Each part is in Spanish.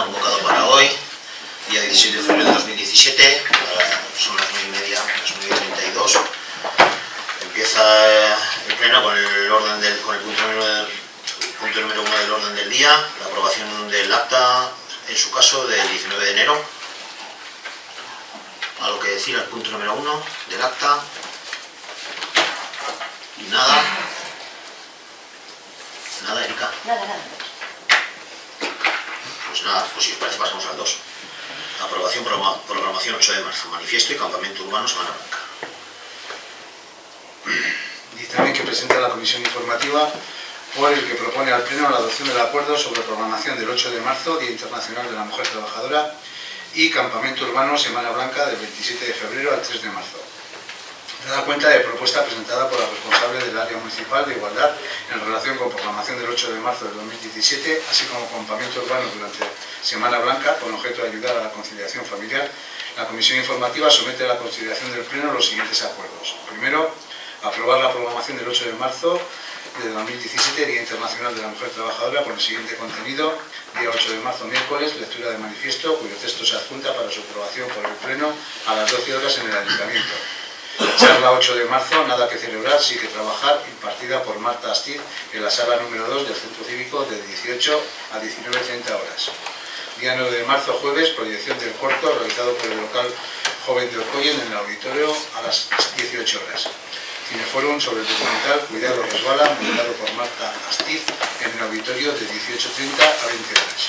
pleno convocado para hoy, día 17 de febrero de 2017, son las 9 y media, las 9 y 32. Empieza el pleno con el, orden del, con el punto número, punto número 1 del orden del día, la aprobación del acta, en su caso, del 19 de enero. ¿Algo que decir al punto número 1 del acta? Nada. Nada, Erika. Nada, nada. Pues nada, pues si os parece pasamos al 2. Aprobación, programa- programación 8 de marzo, manifiesto y campamento urbano Semana Blanca. Dictamen que presenta la Comisión Informativa por el que propone al Pleno la adopción del acuerdo sobre programación del 8 de marzo, Día Internacional de la Mujer Trabajadora, y Campamento Urbano Semana Blanca del 27 de febrero al 3 de marzo. Da cuenta de propuesta presentada por la responsable del área municipal de igualdad en relación con programación del 8 de marzo del 2017, así como campamento urbano durante Semana Blanca, con objeto de ayudar a la conciliación familiar. La Comisión Informativa somete a la consideración del Pleno los siguientes acuerdos. Primero, aprobar la programación del 8 de marzo de 2017, Día Internacional de la Mujer Trabajadora, con el siguiente contenido. Día 8 de marzo, miércoles, lectura de manifiesto, cuyo texto se adjunta para su aprobación por el Pleno a las 12 horas en el Ayuntamiento. Charla 8 de marzo, nada que celebrar, sí que trabajar, impartida por Marta Astiz en la sala número 2 del Centro Cívico de 18 a 19.30 horas. Día 9 de marzo, jueves, proyección del corto realizado por el local Joven de Orcoyen en el auditorio a las 18 horas. Cineforum sobre el documental Cuidado Resbala, modelado por Marta Astiz en el auditorio de 18.30 a 20 horas.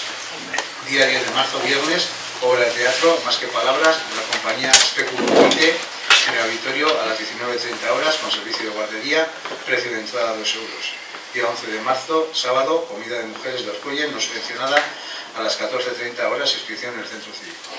Día 10 de marzo, viernes, obra de teatro, más que palabras, de la compañía Speculante en el auditorio a las 19.30 horas con servicio de guardería, precio de entrada 2 euros. Día 11 de marzo, sábado, comida de mujeres de Orcoyen, no subvencionada, a las 14.30 horas, inscripción en el centro cívico.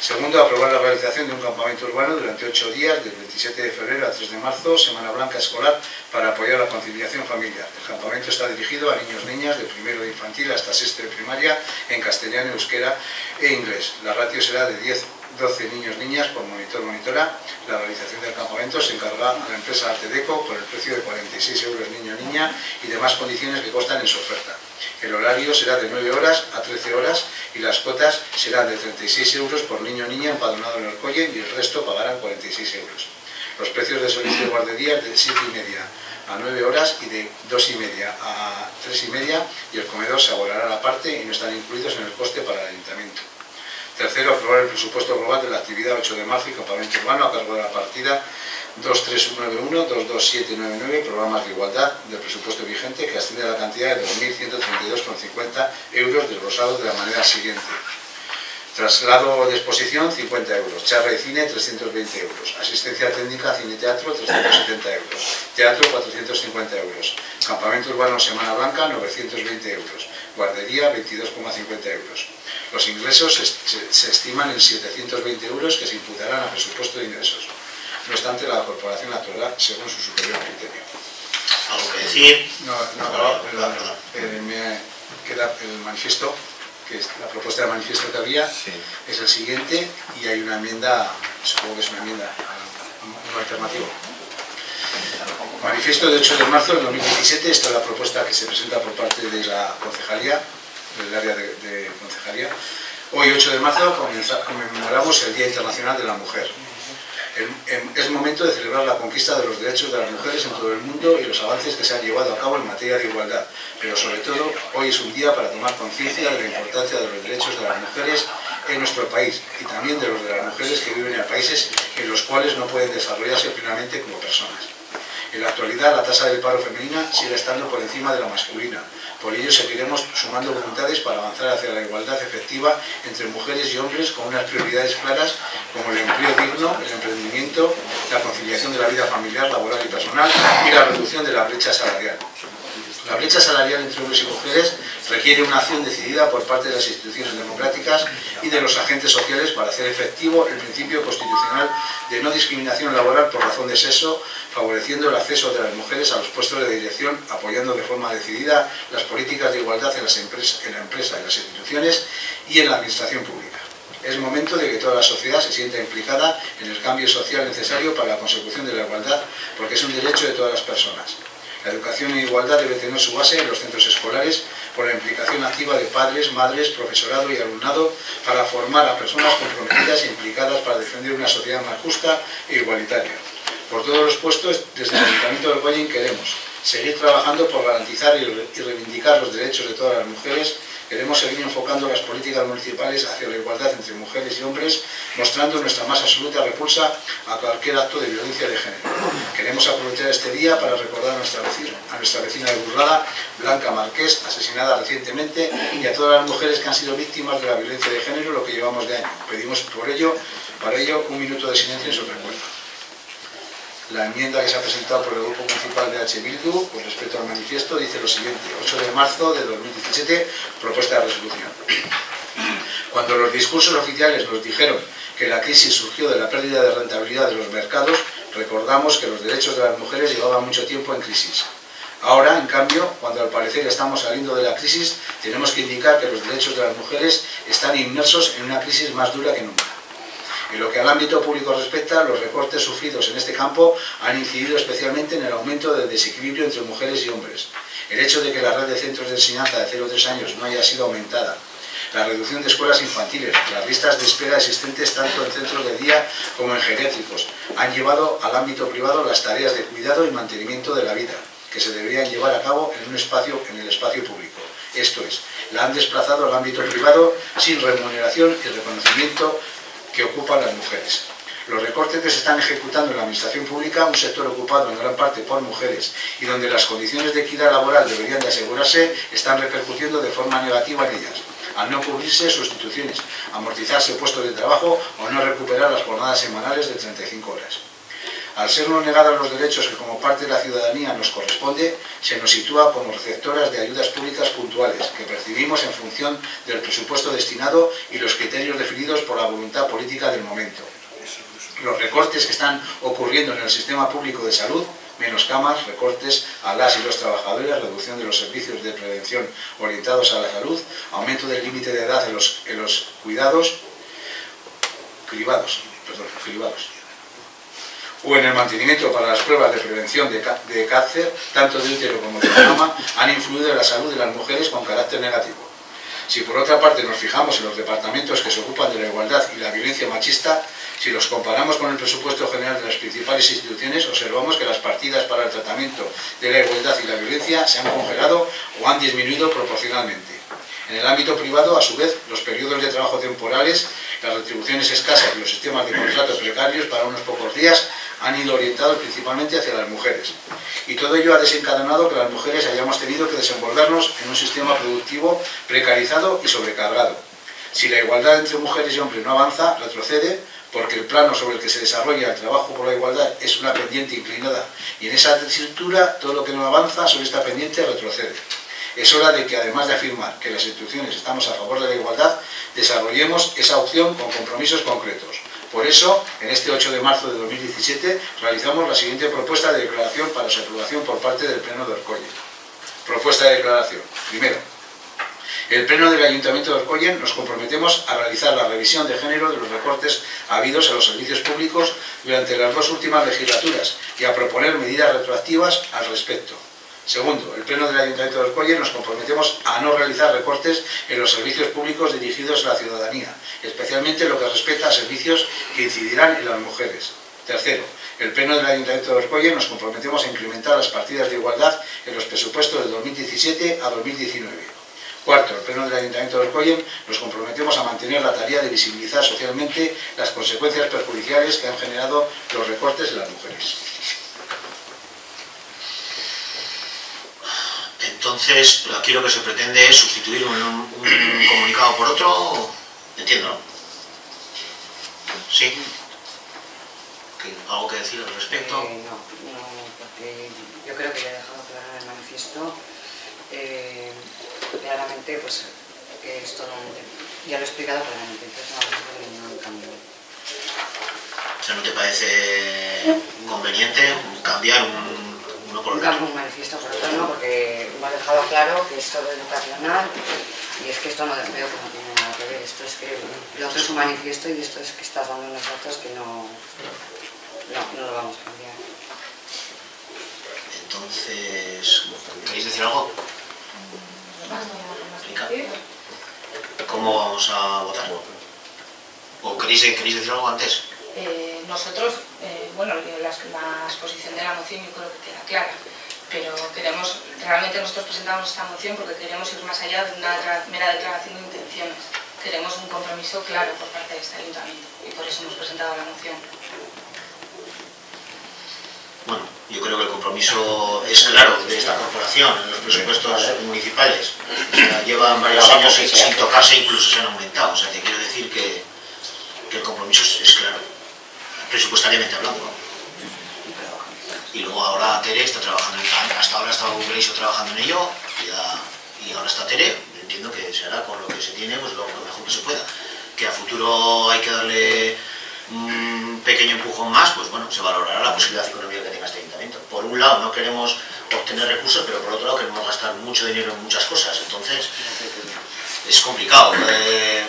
Segundo, aprobar la realización de un campamento urbano durante ocho días, del 27 de febrero al 3 de marzo, Semana Blanca Escolar, para apoyar la conciliación familiar. El campamento está dirigido a niños y niñas de primero de infantil hasta sexto de primaria en castellano, euskera e inglés. La ratio será de 10 12 niños niñas por monitor monitora. La realización del campamento se encarga a la empresa Artedeco por el precio de 46 euros niño niña y demás condiciones que constan en su oferta. El horario será de 9 horas a 13 horas y las cuotas serán de 36 euros por niño niña empadronado en el Collen y el resto pagarán 46 euros. Los precios de servicio de guardería de 7 y media a 9 horas y de 2 y media a 3 y media y el comedor se abonará aparte y no están incluidos en el coste para el ayuntamiento. Tercero, aprobar el presupuesto global de la actividad 8 de marzo y campamento urbano a cargo de la partida 23191-22799, programas de igualdad del presupuesto vigente que asciende a la cantidad de 2.132,50 euros desglosados de la manera siguiente. Traslado de exposición 50 euros, charla y cine 320 euros, asistencia técnica cine-teatro 370 euros, teatro 450 euros, campamento urbano Semana Blanca 920 euros, guardería 22,50 euros. Los ingresos se, se- se estiman en 720 euros que se imputarán a presupuesto de ingresos. No obstante, la corporación actuará según su superior criterio. ¿Algo que decir? No, no, perdón. eh, me queda el manifiesto, que es la propuesta de manifiesto que había, es el siguiente y hay una enmienda, supongo que es una enmienda, un alternativo. Manifiesto de 8 de marzo del 2017, esta es la propuesta que se presenta por parte de la concejalía, del área de, de concejalía. Hoy, 8 de marzo, conmemoramos el Día Internacional de la Mujer. El- em- es momento de celebrar la conquista de los derechos de las mujeres en todo el mundo y los avances que se han llevado a cabo en materia de igualdad. Pero sobre todo, hoy es un día para tomar conciencia de la importancia de los derechos de las mujeres en nuestro país y también de los de las mujeres que viven en países en los cuales no pueden desarrollarse plenamente como personas. En la actualidad, la tasa del paro femenina sigue estando por encima de la masculina. Por ello, seguiremos sumando voluntades para avanzar hacia la igualdad efectiva entre mujeres y hombres con unas prioridades claras como el empleo digno, el emprendimiento, la conciliación de la vida familiar, laboral y personal y la reducción de la brecha salarial. La brecha salarial entre hombres y mujeres requiere una acción decidida por parte de las instituciones democráticas y de los agentes sociales para hacer efectivo el principio constitucional de no discriminación laboral por razón de sexo, favoreciendo el acceso de las mujeres a los puestos de dirección, apoyando de forma decidida las políticas de igualdad en, las empresas, en la empresa, en las instituciones y en la administración pública. Es momento de que toda la sociedad se sienta implicada en el cambio social necesario para la consecución de la igualdad, porque es un derecho de todas las personas. La educación en igualdad debe tener su base en los centros escolares por la implicación activa de padres, madres, profesorado y alumnado para formar a personas comprometidas e implicadas para defender una sociedad más justa e igualitaria. Por todos los puestos, desde el Ayuntamiento de Goyen queremos seguir trabajando por garantizar y reivindicar los derechos de todas las mujeres Queremos seguir enfocando las políticas municipales hacia la igualdad entre mujeres y hombres, mostrando nuestra más absoluta repulsa a cualquier acto de violencia de género. Queremos aprovechar este día para recordar a nuestra vecina, a nuestra vecina de Burlada, Blanca Marqués, asesinada recientemente, y a todas las mujeres que han sido víctimas de la violencia de género lo que llevamos de año. Pedimos por ello, para ello un minuto de silencio en su recuerdo la enmienda que se ha presentado por el Grupo Municipal de H. Bildu con respecto al manifiesto dice lo siguiente, 8 de marzo de 2017, propuesta de resolución. Cuando los discursos oficiales nos dijeron que la crisis surgió de la pérdida de rentabilidad de los mercados, recordamos que los derechos de las mujeres llevaban mucho tiempo en crisis. Ahora, en cambio, cuando al parecer estamos saliendo de la crisis, tenemos que indicar que los derechos de las mujeres están inmersos en una crisis más dura que nunca. En lo que al ámbito público respecta, los recortes sufridos en este campo han incidido especialmente en el aumento del desequilibrio entre mujeres y hombres. El hecho de que la red de centros de enseñanza de 0 a 3 años no haya sido aumentada, la reducción de escuelas infantiles, las listas de espera existentes tanto en centros de día como en geriátricos, han llevado al ámbito privado las tareas de cuidado y mantenimiento de la vida, que se deberían llevar a cabo en el espacio público. Esto es, la han desplazado al ámbito privado sin remuneración y reconocimiento que ocupan las mujeres. Los recortes que se están ejecutando en la administración pública, un sector ocupado en gran parte por mujeres y donde las condiciones de equidad laboral deberían de asegurarse, están repercutiendo de forma negativa en ellas, al no cubrirse sustituciones, amortizarse puestos de trabajo o no recuperar las jornadas semanales de 35 horas. Al sernos negados los derechos que como parte de la ciudadanía nos corresponde, se nos sitúa como receptoras de ayudas públicas puntuales que percibimos en función del presupuesto destinado y los criterios definidos por la voluntad política del momento. Los recortes que están ocurriendo en el sistema público de salud menos camas, recortes a las y los trabajadores, reducción de los servicios de prevención orientados a la salud, aumento del límite de edad en los, cuidados privados, perdón, privados o en el mantenimiento para las pruebas de prevención de, cáncer, tanto de útero como de mama, han influido en la salud de las mujeres con carácter negativo. Si por otra parte nos fijamos en los departamentos que se ocupan de la igualdad y la violencia machista, si los comparamos con el presupuesto general de las principales instituciones, observamos que las partidas para el tratamiento de la igualdad y la violencia se han congelado o han disminuido proporcionalmente. En el ámbito privado, a su vez, los periodos de trabajo temporales, las retribuciones escasas y los sistemas de contratos precarios para unos pocos días han ido orientados principalmente hacia las mujeres. Y todo ello ha desencadenado que las mujeres hayamos tenido que desenvolvernos en un sistema productivo precarizado y sobrecargado. Si la igualdad entre mujeres y hombres no avanza, retrocede, porque el plano sobre el que se desarrolla el trabajo por la igualdad es una pendiente inclinada, y en esa estructura todo lo que no avanza sobre esta pendiente retrocede. Es hora de que, además de afirmar que las instituciones estamos a favor de la igualdad, desarrollemos esa opción con compromisos concretos, por eso, en este 8 de marzo de 2017, realizamos la siguiente propuesta de declaración para su aprobación por parte del Pleno de Orcoyen. Propuesta de declaración. Primero, el Pleno del Ayuntamiento de Orcoyen nos comprometemos a realizar la revisión de género de los recortes habidos a los servicios públicos durante las dos últimas legislaturas y a proponer medidas retroactivas al respecto. Segundo, el Pleno del Ayuntamiento de Orcoyen nos comprometemos a no realizar recortes en los servicios públicos dirigidos a la ciudadanía, especialmente en lo que respecta a servicios que incidirán en las mujeres. Tercero, el Pleno del Ayuntamiento de Orcoyen nos comprometemos a incrementar las partidas de igualdad en los presupuestos de 2017 a 2019. Cuarto, el Pleno del Ayuntamiento de Orcoyen nos comprometemos a mantener la tarea de visibilizar socialmente las consecuencias perjudiciales que han generado los recortes en las mujeres. Entonces, aquí lo que se pretende es sustituir un, comunicado por otro, entiendo, ¿no? ¿Sí? ¿Algo que decir al respecto? Eh, no, no, porque yo creo que ya he dejado claro en el manifiesto eh, claramente pues, que esto no, ya lo he explicado claramente, entonces no, no cambio. O sea, ¿no te parece conveniente cambiar un un un manifiesto por otro no, porque me ha dejado claro que es educacional y es que esto no, veo que no tiene nada que ver. Esto es que lo otro es un manifiesto y esto es que estás dando unos datos que no, no, no lo vamos a cambiar. Entonces, ¿queréis decir algo? ¿Cómo vamos a votar? ¿O queréis, queréis decir algo antes? Eh, nosotros, eh, bueno, la, la exposición de la moción yo creo que queda clara, pero queremos, realmente nosotros presentamos esta moción porque queremos ir más allá de una mera declaración de intenciones. Queremos un compromiso claro por parte de este ayuntamiento y por eso hemos presentado la moción. Bueno, yo creo que el compromiso es claro de esta corporación en los presupuestos municipales. O sea, llevan varios años sin, tocarse, incluso se han aumentado. O sea, te quiero decir que, que el compromiso es, es claro, presupuestariamente hablando. ¿no? Y luego ahora Tere está trabajando, en, hasta ahora estaba Greiso trabajando en ello y, ahora está Tere. Entiendo que se hará con lo que se tiene, pues lo, lo mejor que se pueda. Que a futuro hay que darle un pequeño empujón más, pues bueno, se valorará la posibilidad económica que tenga este ayuntamiento. Por un lado, no queremos obtener recursos, pero por otro lado queremos gastar mucho dinero en muchas cosas. Entonces, es complicado eh,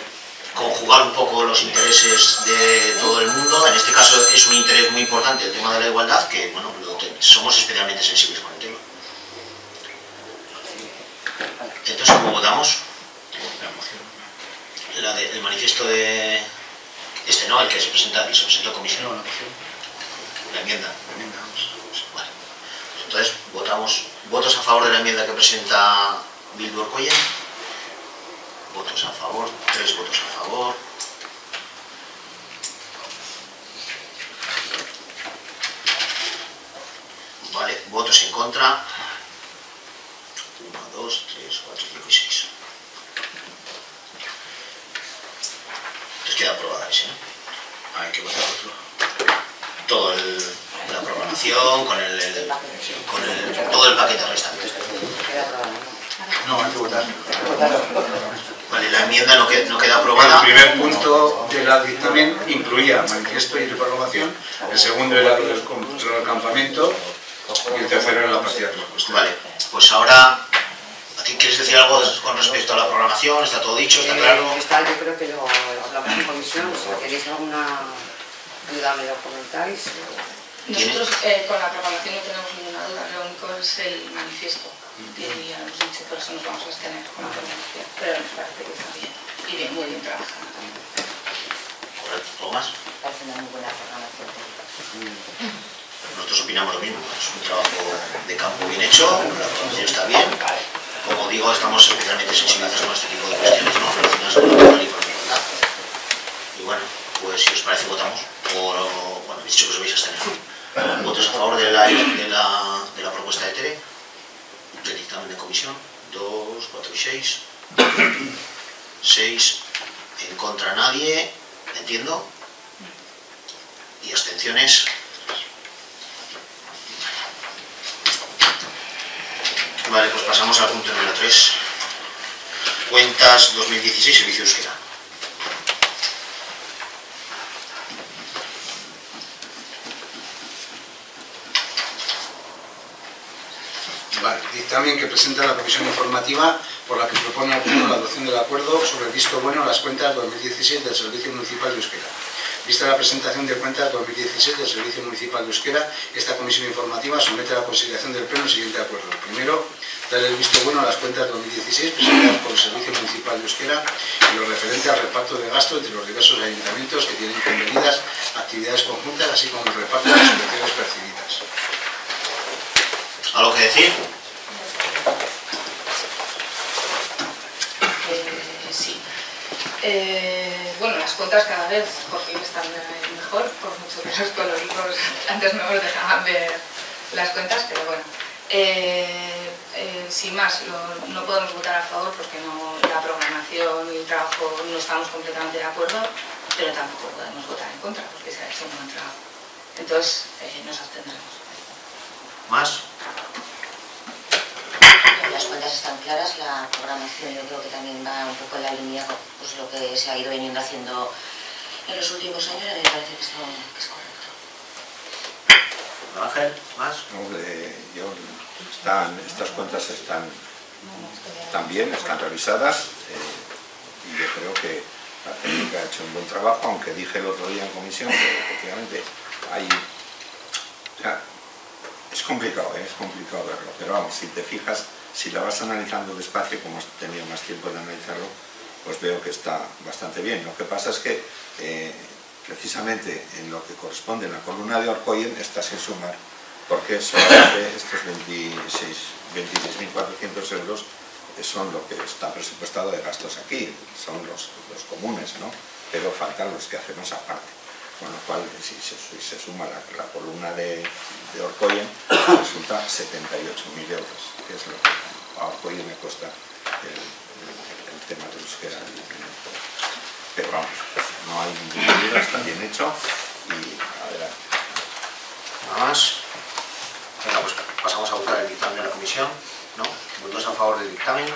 conjugar un poco los intereses de todo el mundo. En este caso es un interés muy importante el tema de la igualdad, que bueno, somos especialmente sensibles con el tema. Entonces, ¿cómo votamos? La de- el manifiesto de... Este no, el que se presenta, el se presentó a comisión. No, la enmienda. Vale. Entonces, votamos. ¿Votos a favor de la enmienda que presenta Bildu Orcoyen? Votos a favor. Tres votos a favor. Vale. Votos en contra. Uno, dos, tres, cuatro, cinco y seis. Entonces queda aprobada ese, ¿no? Hay que votar otro. todo el, la programación, con el, el- con el- todo el paquete restante. Queda ¿no? Hay que votar. Vale, la enmienda no, que- no queda El aprobada. primer punto del dictamen incluía manifiesto y reprobación, el segundo era com- lo del campamento y el tercero era la partida presupuestaria. Vale, pues ahora, ¿a ti quieres decir algo con respecto a la programación? ¿Está todo dicho? ¿Está Eh, claro? está, yo creo que lo hablamos en comisión, o sea, ¿queréis alguna duda me lo comentáis? Nosotros eh, con la programación no tenemos único es el manifiesto, que ya hemos dicho, por eso nos vamos a abstener con la programación, pero nos parece que está bien, y bien, muy bien trabajado. Correcto, ¿algo más? Parece una muy buena programación. Nosotros opinamos lo mismo, es un trabajo de campo bien hecho, la programación está bien. Como digo, estamos especialmente sensibilizados con este tipo de cuestiones, ¿no? Relacionadas con la moral y con la igualdad. Y bueno, pues si os parece votamos. O, bueno, he dicho que os vais a abstener. ¿Votos a favor de la, de la, de la propuesta de Tere? Del dictamen de comisión. Dos, cuatro y seis. Seis. En contra nadie. Entiendo. Y abstenciones. Vale, pues pasamos al punto número 3. Cuentas 2016, Servicio Euskera. Vale, dictamen que presenta la Comisión Informativa por la que propone al Pleno la adopción del acuerdo sobre el visto bueno a las cuentas 2016 del Servicio Municipal de Euskera. Vista la presentación de cuentas 2016 del Servicio Municipal de Euskera, esta Comisión Informativa somete a la consideración del Pleno el siguiente acuerdo. Primero, dar el visto bueno a las cuentas 2016 presentadas por el Servicio Municipal de Euskera y lo referente al reparto de gasto entre los diversos ayuntamientos que tienen convenidas actividades conjuntas, así como el reparto de las subvenciones percibidas. ¿Algo que decir? Eh, sí. Eh, bueno, las cuentas cada vez por fin están mejor, por mucho que los coloricos antes no nos dejaban ver las cuentas, pero bueno. Eh, sin más, lo- no podemos votar a favor porque no, la programación y el trabajo no estamos completamente de acuerdo, pero tampoco podemos votar en contra porque se ha hecho un buen trabajo. Entonces, nos abstendremos. ¿Más? Las cuentas están claras, la programación yo creo que también va un poco en la línea con pues, lo que se ha ido veniendo haciendo en los últimos años y a mí me parece que, está- que es correcto. Ángel, ¿más? Hombre, yo, están, estas cuentas están, están bien, están revisadas eh, y yo creo que la técnica ha hecho un buen trabajo, aunque dije el otro día en comisión que efectivamente hay... complicado, ¿eh? es complicado verlo, pero vamos, si te fijas, si la vas analizando despacio, como has tenido más tiempo de analizarlo, pues veo que está bastante bien. Lo que pasa es que eh, precisamente en lo que corresponde a la columna de Orcoyen está sin sumar, porque solamente estos 26.400 euros son lo que está presupuestado de gastos aquí, son los, comunes, ¿no? pero faltan los que hacemos aparte con lo cual si se, se suma la, la, columna de, de Orcoyen resulta 78.000 euros, que es lo que a Orcoyen me cuesta el, el, el tema de euskera. Pero vamos, no hay ningún libro, está bien hecho y adelante. Nada más. Venga, pues pasamos a votar el dictamen de la comisión. ¿no? ¿Votos a favor del dictamen? 1,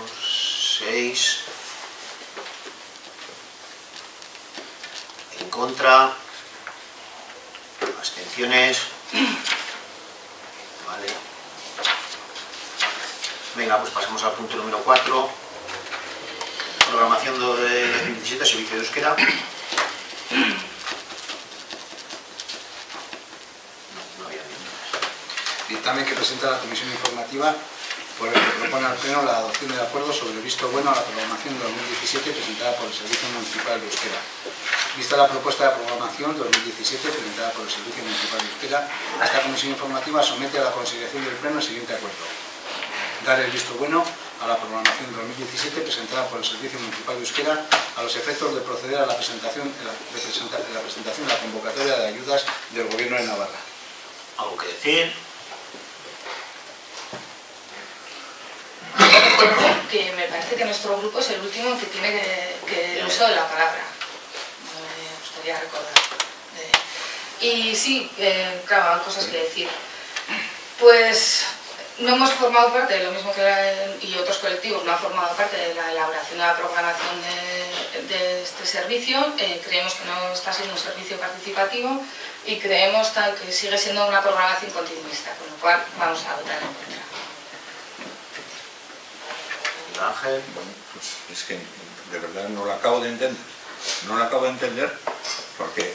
2, 6, contra. Abstenciones. Vale. Venga, pues pasamos al punto número 4. Programación de 2017, servicio de euskera. dictamen que presenta la Comisión Informativa por el que propone al Pleno la adopción del acuerdo sobre el visto bueno a la programación 2017 presentada por el Servicio Municipal de Euskera. Vista la propuesta de programación 2017 presentada por el Servicio Municipal de Euskera, esta Comisión Informativa somete a la consideración del Pleno el siguiente acuerdo. Dar el visto bueno a la programación 2017 presentada por el Servicio Municipal de Euskera a los efectos de proceder a la presentación, de la presentación la convocatoria de ayudas del Gobierno de Navarra. ¿Algo que decir? Que me parece que nuestro grupo es el último que tiene que, el uso de la palabra. Me gustaría recordar. Y sí, eh, claro, cosas que decir. Pues no hemos formado parte, lo mismo que y otros colectivos no han formado parte de la elaboración de la programación de, este servicio. Eh, creemos que no está siendo un servicio participativo y creemos que sigue siendo una programación continuista, con lo cual vamos a votar en contra. Ángel. Bueno, pues es que de verdad no lo acabo de entender. No lo acabo de entender porque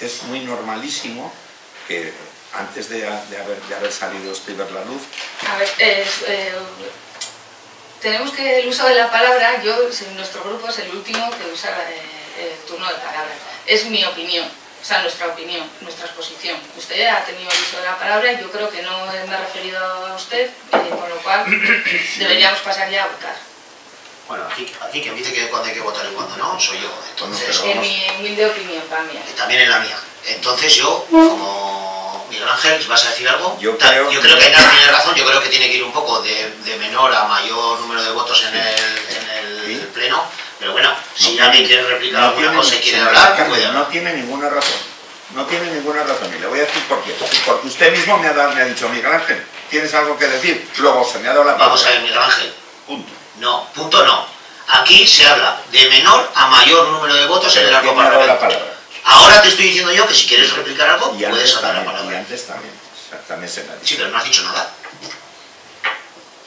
es muy normalísimo que antes de, haber, de haber, salido este ver la luz... A ver, eh, tenemos que el uso de la palabra, yo, nuestro grupo es el último que usa el turno de palabra. Es mi opinión o sea, nuestra opinión, nuestra exposición. Usted ha tenido el uso de la palabra y yo creo que no me he referido a usted, eh, con lo cual deberíamos pasar ya a votar. Bueno, aquí, aquí quien dice que cuando hay que votar y cuando no, soy yo. Entonces, en mi humilde opinión también. También en la mía. Entonces yo, como Miguel Ángel, ¿vas a decir algo? Yo creo, yo creo que Ainara tiene razón, yo creo que tiene que ir un poco de, de menor a mayor número de votos en el, en el pleno pero bueno, si alguien quiere replicar no alguna cosa y quiere hablar, puede No tiene ninguna razón. No tiene ninguna razón. Y le voy a decir por qué. Porque usted mismo me ha, dado, me ha dicho, Miguel Ángel, ¿tienes algo que decir? Luego se me ha dado la palabra. Vamos a ver, Miguel Ángel. Punto. No, punto no. Aquí se habla de menor a mayor número de votos en el arco parlamentario. Ahora te estoy diciendo yo que si quieres replicar algo, puedes hablar la palabra. Y antes también. también se me ha dicho. Sí, pero no has dicho nada.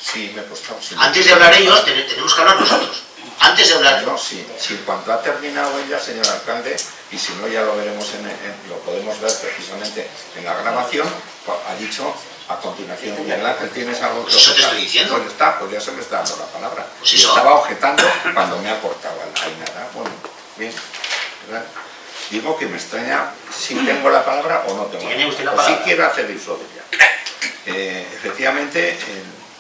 Sí, me he puesto. Antes de hablar ellos, tenemos que hablar nosotros. Antes de hablar yo. Sí, sí, cuando ha terminado ella, señor alcalde, y si no ya lo veremos, en, lo podemos ver precisamente en la grabación, pues, ha dicho a continuación, Miguel Ángel, ¿tienes algo que pues Eso te estoy diciendo. Pues está, pues ya se me está dando la palabra. Pues y estaba objetando cuando me ha cortado ahí nada. Bueno, bien, Digo que me extraña si tengo la palabra o no tengo. ¿Tiene usted la palabra? O si quiero hacer uso de ella. Eh, efectivamente,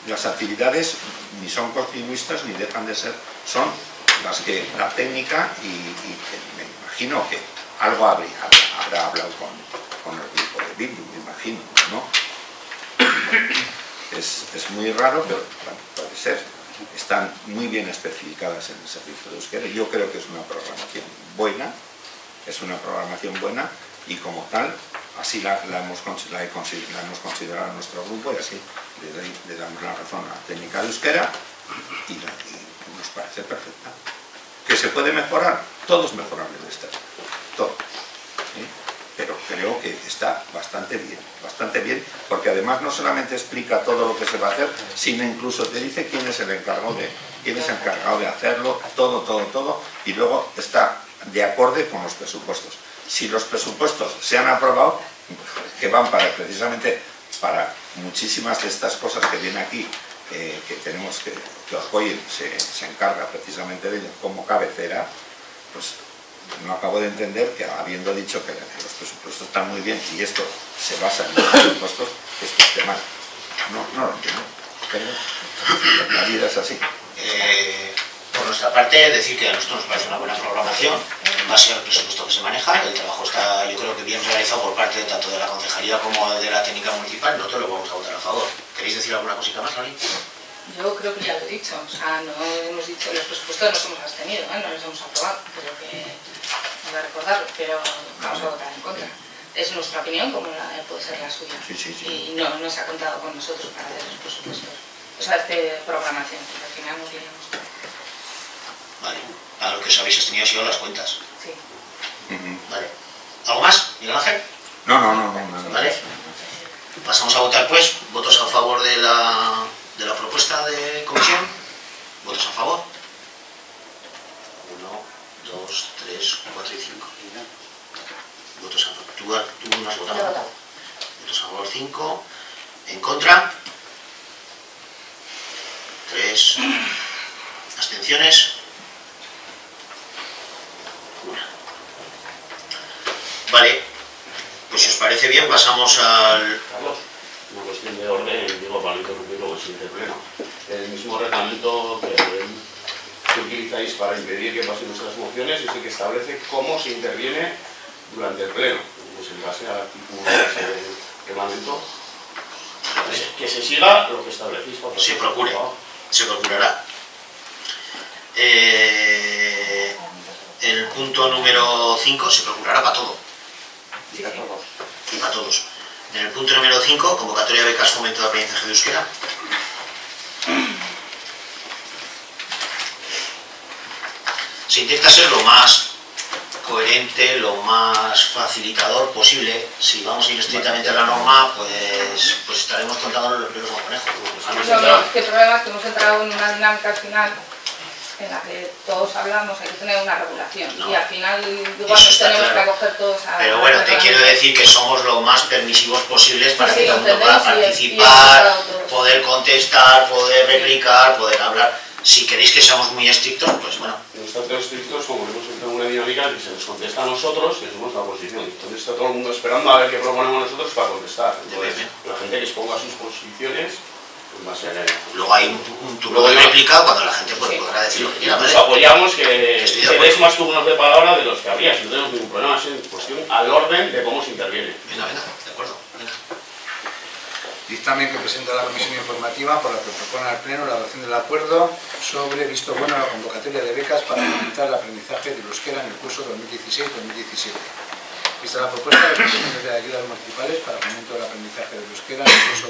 las actividades ni son continuistas ni dejan de ser, son las que la técnica y, me imagino que algo habrá hablado con, el grupo de Bildu, me imagino, ¿no? Es, muy raro, pero puede ser. Están muy bien especificadas en el servicio de euskera. Yo creo que es una programación buena, es una programación buena y como tal así la, hemos, la, hemos, considerado nuestro grupo y así le, damos la razón a la técnica de euskera y, nos parece perfecta. ¿Que se puede mejorar? Todo es mejorable en este todo. Pero creo que está bastante bien, bastante bien, porque además no solamente explica todo lo que se va a hacer, sino incluso te dice quién es el encargado de, quién es el encargado de hacerlo, todo, todo, todo, y luego está de acorde con los presupuestos si los presupuestos se han aprobado, que van para precisamente para muchísimas de estas cosas que vienen aquí, eh, que tenemos que que se, encarga precisamente de ello como cabecera, pues no acabo de entender que habiendo dicho que los presupuestos están muy bien y esto se basa en los presupuestos, esto esté mal. No, no lo entiendo. La vida es así. Eh, por nuestra parte, decir que a nosotros nos parece una buena programación en base al presupuesto que se maneja. El trabajo está, yo creo que bien realizado por parte tanto de la concejalía como de la técnica municipal. Nosotros lo vamos a votar a favor. ¿Queréis decir alguna cosita más, Loli? Yo creo que ya lo he dicho, o sea, no hemos dicho, los presupuestos los hemos abstenido, ¿eh? no los hemos aprobado, creo que no voy a recordarlo, pero vamos a votar en contra. Es nuestra opinión, como la, puede ser la suya. Sí, sí, sí. Y no, no se ha contado con nosotros para hacer los presupuestos. O sea, este programación, porque al final no teníamos. Vale. A lo que os habéis abstenido han sido las cuentas. Sí. Vale. ¿Algo más, Miguel Ángel? No, no, no, no, nada. Vale. Pasamos a votar pues. ¿Votos a favor de la, de la propuesta de comisión? ¿Votos a favor? Uno, dos, tres, cuatro y cinco. ¿Votos a favor? ¿Tú, tú no has votado. Votos a favor cinco. ¿En contra? Tres. ¿Abstenciones? Vale. Pues si os parece bien, pasamos al, Carlos, una cuestión de orden, digo, para no interrumpir luego el siguiente pleno. El mismo reglamento que, que utilizáis para impedir que pasen nuestras mociones es el que establece cómo se interviene durante el pleno. Pues en base al artículo de ese reglamento, que se- siga lo que establecéis. por Se procure. se procurará. Eh, el punto número 5 se procurará para todo Sí, a todos. y para todos. En el punto número 5, convocatoria de becas fomento de aprendizaje de euskera. Se intenta ser lo más coherente, lo más facilitador posible. Si vamos a ir estrictamente a la norma, pues, pues estaremos contando los pelos con conejos. No, no, es que el problema es que hemos entrado en una dinámica al final en la que todos hablamos, hay que tener una regulación. No. Y al final igual nos está tenemos que claro. acoger todos a... Pero bueno, te quiero decir que somos lo más permisivos posibles para Sí, que sí, todo el mundo pueda y y participar, poder contestar, poder replicar, poder hablar. Si queréis que seamos muy estrictos, pues bueno, No están tan estrictos como hemos entrado en una dinámica que se nos contesta a nosotros, que somos la oposición. Entonces está todo el mundo esperando a ver qué proponemos nosotros para contestar. Entonces, la gente que exponga sus posiciones, pues va a ser... luego hay un, un turno Luego de réplica cuando la gente pues, Sí. podrá decir lo que quiera, apoyamos que, de des más turnos de palabra de los que habría, si no tenemos ningún problema, es en cuestión al orden de cómo se interviene. Venga, venga, de acuerdo. venga. Dictamen que presenta la Comisión Informativa por la que propone al Pleno la adopción del acuerdo sobre visto bueno a la convocatoria de becas para fomentar el aprendizaje del euskera en el curso 2016-2017. Vista la propuesta de condiciones de ayudas municipales para fomento del aprendizaje del euskera en el curso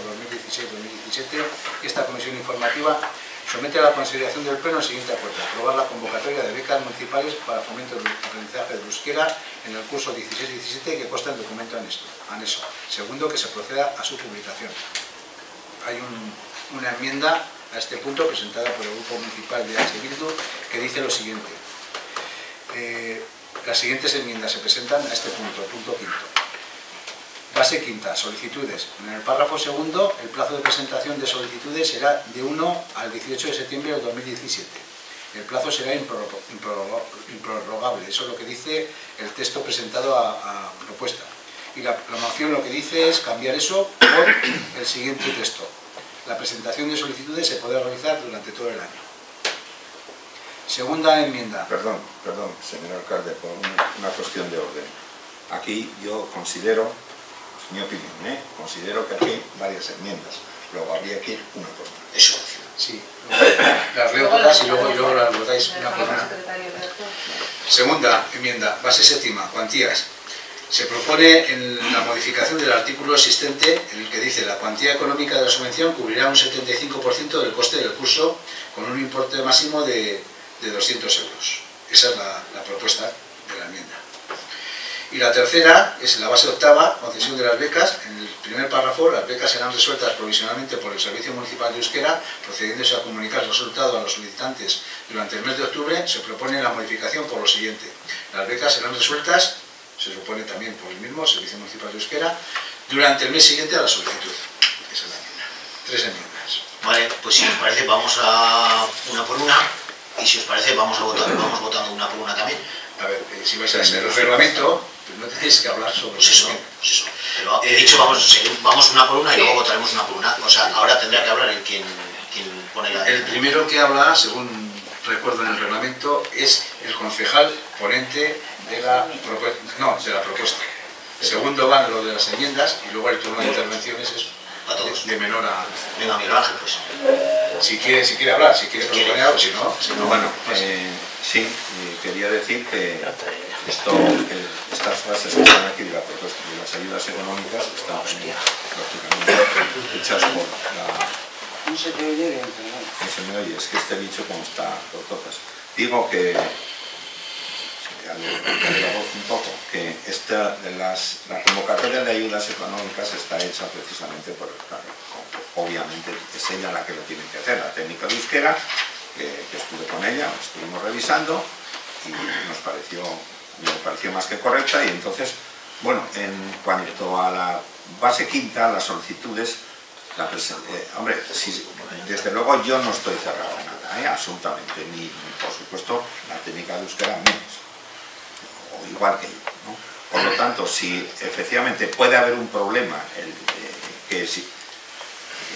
2016-2017, esta Comisión Informativa somete a la consideración del Pleno el siguiente acuerdo. Aprobar la convocatoria de becas municipales para fomento del aprendizaje del euskera en el curso 16-17 que consta en documento anexo. Segundo, que se proceda a su publicación. Hay un- una enmienda a este punto presentada por el Grupo Municipal de H. Bildu que dice lo siguiente. Eh, las siguientes enmiendas se presentan a este punto, punto quinto. Base quinta, solicitudes. En el párrafo segundo, el plazo de presentación de solicitudes será de 1 al 18 de septiembre del 2017. El plazo será improrro- improrro- improrrogable, eso es lo que dice el texto presentado a, a propuesta. Y la, la moción lo que dice es cambiar eso por el siguiente texto. La presentación de solicitudes se podrá realizar durante todo el año. Segunda enmienda. Perdón, perdón, señor alcalde, por una, cuestión de orden. Aquí yo considero, es mi opinión, ¿eh? considero que aquí hay varias enmiendas. Luego habría que ir una por una. Eso. Sí, las leo todas y luego, y luego las votáis una por una. Segunda enmienda, base séptima, cuantías. Se propone en la modificación del artículo existente en el que dice la cuantía económica de la subvención cubrirá un 75% del coste del curso con un importe máximo de, de 200 euros. Esa es la, propuesta de la enmienda. Y la tercera es la base octava, concesión de las becas. En el primer párrafo, las becas serán resueltas provisionalmente por el Servicio Municipal de Euskera, procediéndose a comunicar el resultado a los solicitantes durante el mes de octubre. Se propone la modificación por lo siguiente. Las becas serán resueltas, se supone también por el mismo Servicio Municipal de Euskera, durante el mes siguiente a la solicitud. Esa es la enmienda. Tres enmiendas. Vale, pues si os parece vamos a una por una y si os parece vamos a votar, vamos votando una por una también. A ver, eh, si vais a seguir el reglamento, pues no tenéis que hablar sobre Pues eso, pues eso. Pero he dicho vamos, vamos una por una y luego votaremos una por una. O sea, ahora tendrá que hablar el quien, quien pone la... El primero que habla, según recuerdo en el reglamento, es el concejal ponente de la propuesta. No, de la propuesta. Segundo van lo de las enmiendas y luego el turno de intervenciones es A todos. de menor a... Venga, Miguel Ángel, pues. Si quiere, si quiere hablar, si quiere Si proponer algo, si no... No, bueno, eh, sí, y quería decir que esto, que estas frases que están aquí de, la propuesta de las ayudas económicas están lógicamente hechas por la... No se te oye bien, pero bueno. No se me oye, es que este bicho como está por todas. Digo que, un poco, que esta, las, la convocatoria de ayudas económicas está hecha precisamente por, obviamente es ella la que lo tiene que hacer, la técnica de euskera, que, estuve con ella, estuvimos revisando y nos pareció, me pareció más que correcta y entonces, bueno, en cuanto a la base quinta, las solicitudes, la eh, hombre, desde luego yo no estoy cerrado a nada, ¿eh? absolutamente, ni, por supuesto la técnica de euskera menos, o igual que yo. Por lo tanto, si efectivamente puede haber un problema, eh,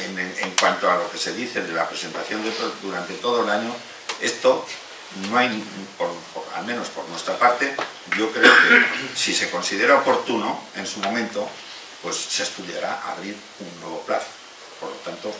en, cuanto a lo que se dice de la presentación de durante todo el año, esto no hay, al menos por nuestra parte, yo creo que si se considera oportuno en su momento, pues se estudiará abrir un nuevo plazo. Por lo tanto,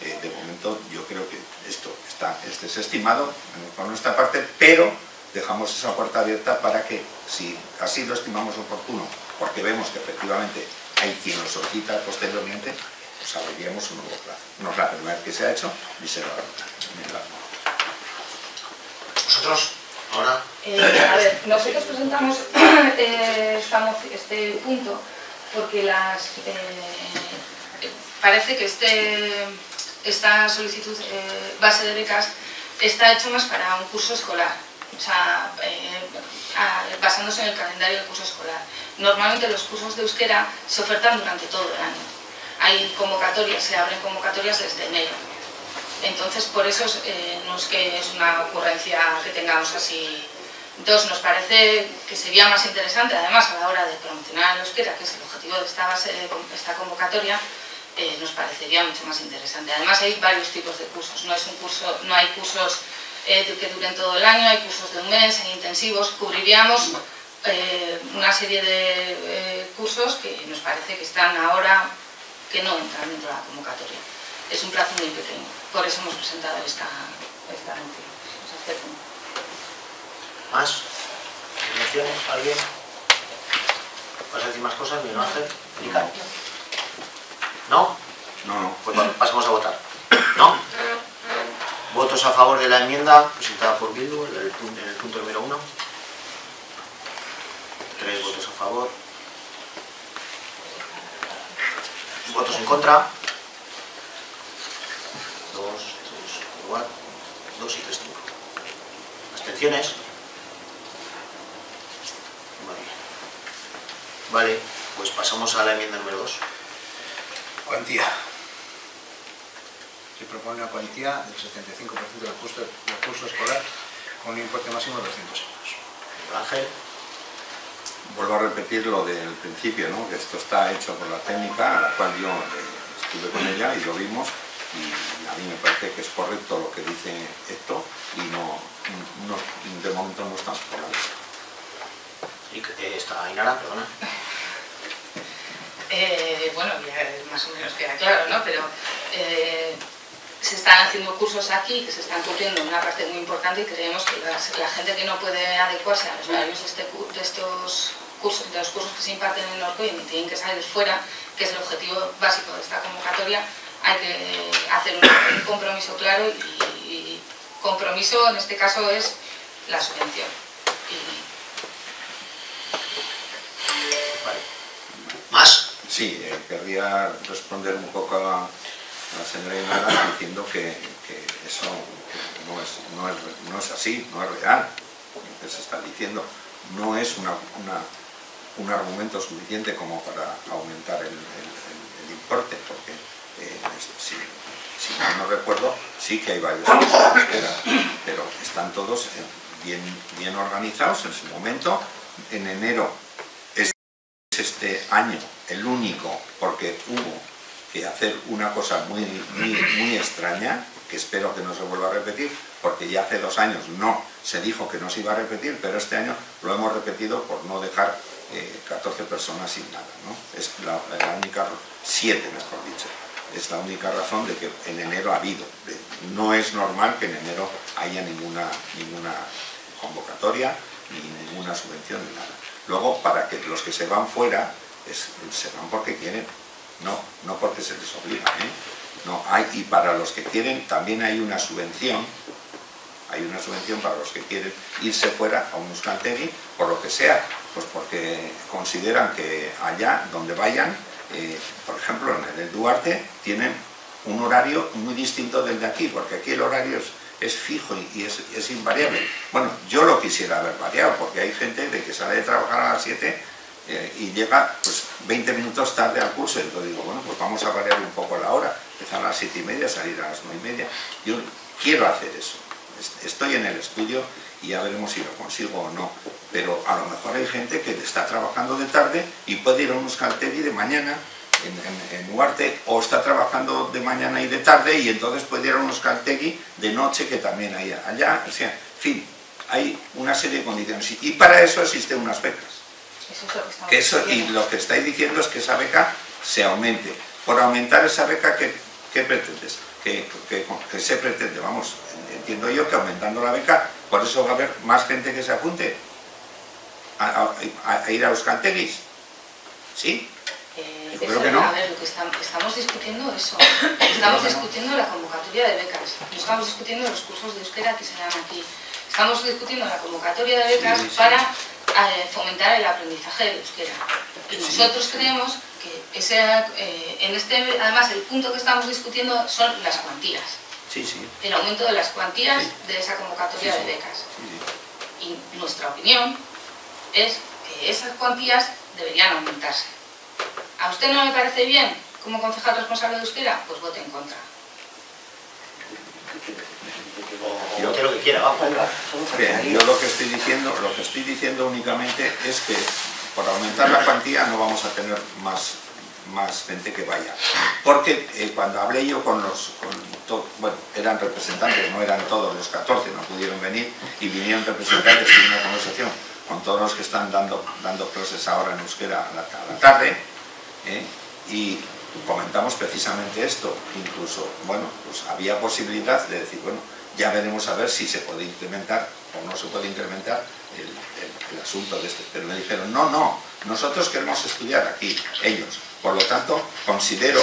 eh, de momento yo creo que esto está es desestimado eh, por nuestra parte, pero dejamos esa puerta abierta para que, si así lo estimamos oportuno, porque vemos que efectivamente hay quien lo solicita posteriormente, pues abriríamos un nuevo plazo. No es la primera vez que se ha hecho ni será la última. ¿Vosotros? Ahora, Eh, a ver, nosotros presentamos eh, este punto porque las, eh, parece que este, esta solicitud eh, base de becas está hecho más para un curso escolar, eh, basándose en el calendario del curso escolar. Normalmente los cursos de euskera se ofertan durante todo el año. Hay convocatorias, se abren convocatorias desde enero. Entonces, por eso eh, no es que es una ocurrencia que tengamos así. Dos, nos parece que sería más interesante, además, a la hora de promocionar el euskera, que es el objetivo de esta, base, convocatoria, eh, nos parecería mucho más interesante. Además, hay varios tipos de cursos. No, es un curso, no hay cursos eh, que duren todo el año, hay cursos de un mes, hay intensivos. Cubriríamos eh, una serie de eh, cursos que nos parece que están ahora, que no entran dentro de la convocatoria. Es un plazo muy pequeño. Por eso hemos presentado esta, esta punto. ¿más? ¿Alguien? ¿Vas a decir más cosas, Miguel Ángel? Mica? ¿No? No, no. Pues vale, pasamos a votar. ¿No? ¿Votos a favor de la enmienda presentada por Bildu en el, punto número uno? Tres votos a favor. ¿Votos en contra? Dos, tres, cuatro, dos y tres, cinco. ¿Abstenciones? Vale. Vale, pues pasamos a la enmienda número dos. Cuantía. Se propone una cuantía del 75% del curso, del curso escolar con un importe máximo de 200 euros. Miguel Ángel. Vuelvo a repetir lo del principio, ¿no? que esto está hecho por la técnica, a la cual yo eh, estuve con ella y lo vimos, y a mí me parece que es correcto lo que dice esto, y no, no- de momento no estamos por la vista. Y eh, está Ainara, perdona. Eh, bueno, ya más o menos queda claro, ¿no? Pero eh, se están haciendo cursos aquí que se están cubriendo una parte muy importante y creemos que las- la gente que no puede adecuarse a los horarios de, este de estos cursos, de los cursos que se imparten en Norco y tienen que salir fuera, que es el objetivo básico de esta convocatoria, hay que hacer un, un compromiso claro y, y compromiso en este caso es la subvención. Y, Vale. ¿Más? Sí, eh, querría responder un poco a la señora diciendo que, que eso no, es, no, es, no es así, no es real, lo se está diciendo. No es una, una- un argumento suficiente como para aumentar el, el- importe, porque eh, si, si no recuerdo, sí que hay varios pero están todos bien, bien organizados en su momento. En enero es este año el único, porque hubo que hacer una cosa muy, muy, muy extraña, que espero que no se vuelva a repetir, porque ya hace dos años no se dijo que no se iba a repetir, pero este año lo hemos repetido por no dejar 14 eh, personas sin nada. ¿no? Es la, única, siete mejor dicho, es la única razón de que en enero ha habido. No es normal que en enero haya ninguna, ninguna convocatoria, ni ninguna subvención, ni nada. Luego, para que los que se van fuera, se van porque quieren, no, no porque se les obliga. ¿eh? No, hay, y para los que quieren también hay una subvención hay una subvención para los que quieren irse fuera a un Euskaltegui, por lo que sea, pues porque consideran que allá donde vayan, eh, por ejemplo en el Duarte, tienen un horario muy distinto del de aquí, porque aquí el horario es, fijo y, es, invariable. Bueno, yo lo quisiera haber variado, porque hay gente de que sale de trabajar a las 7 eh, y llega pues 20 minutos tarde al curso, entonces digo, bueno, pues vamos a variar un poco la hora, empezar a las 7 y media, salir a las 9 y media. Yo quiero hacer eso, estoy en el estudio y ya veremos si lo consigo o no. Pero a lo mejor hay gente que está trabajando de tarde y puede ir a un Euskaltegui de mañana en, en, Uarte o está trabajando de mañana y de tarde y entonces puede ir a un Euskaltegui de noche que también hay allá. O sea, en fin, hay una serie de condiciones y para eso existen unas becas. Que eso, y lo que estáis diciendo es que esa beca se aumente. Por aumentar esa beca, ¿qué, qué pretendes? que, se pretende, vamos, entiendo yo que aumentando la beca, por eso va a haber más gente que se apunte a, ir a los canteguis. ¿Sí? Eh, creo que no. A ver, lo que estamos, discutiendo eso. Estamos discutiendo la convocatoria de becas. No estamos discutiendo los cursos de euskera que se dan aquí. Estamos discutiendo la convocatoria de becas para fomentar el aprendizaje de euskera. Y nosotros creemos que ese, eh, en este, además el punto que estamos discutiendo son las cuantías. Sí, sí. El aumento de las cuantías de esa convocatoria de becas. Y nuestra opinión es que esas cuantías deberían aumentarse. ¿A usted no le parece bien como concejal responsable de euskera? Pues vote en contra. Yo, lo que quiera, Bien, yo lo que estoy diciendo, lo que estoy diciendo únicamente es que por aumentar la cuantía no vamos a tener más, más gente que vaya. Porque eh, cuando hablé yo con los, bueno, eran representantes, no eran todos los 14, no pudieron venir, y vinieron representantes en una conversación con todos los que están dando, dando clases ahora en euskera a la, tarde, ¿eh? y comentamos precisamente esto, incluso, bueno, pues había posibilidad de decir, bueno, ya veremos a ver si se puede incrementar o no se puede incrementar el, asunto de este. Pero me dijeron, no, no, nosotros queremos estudiar aquí, ellos. Por lo tanto, considero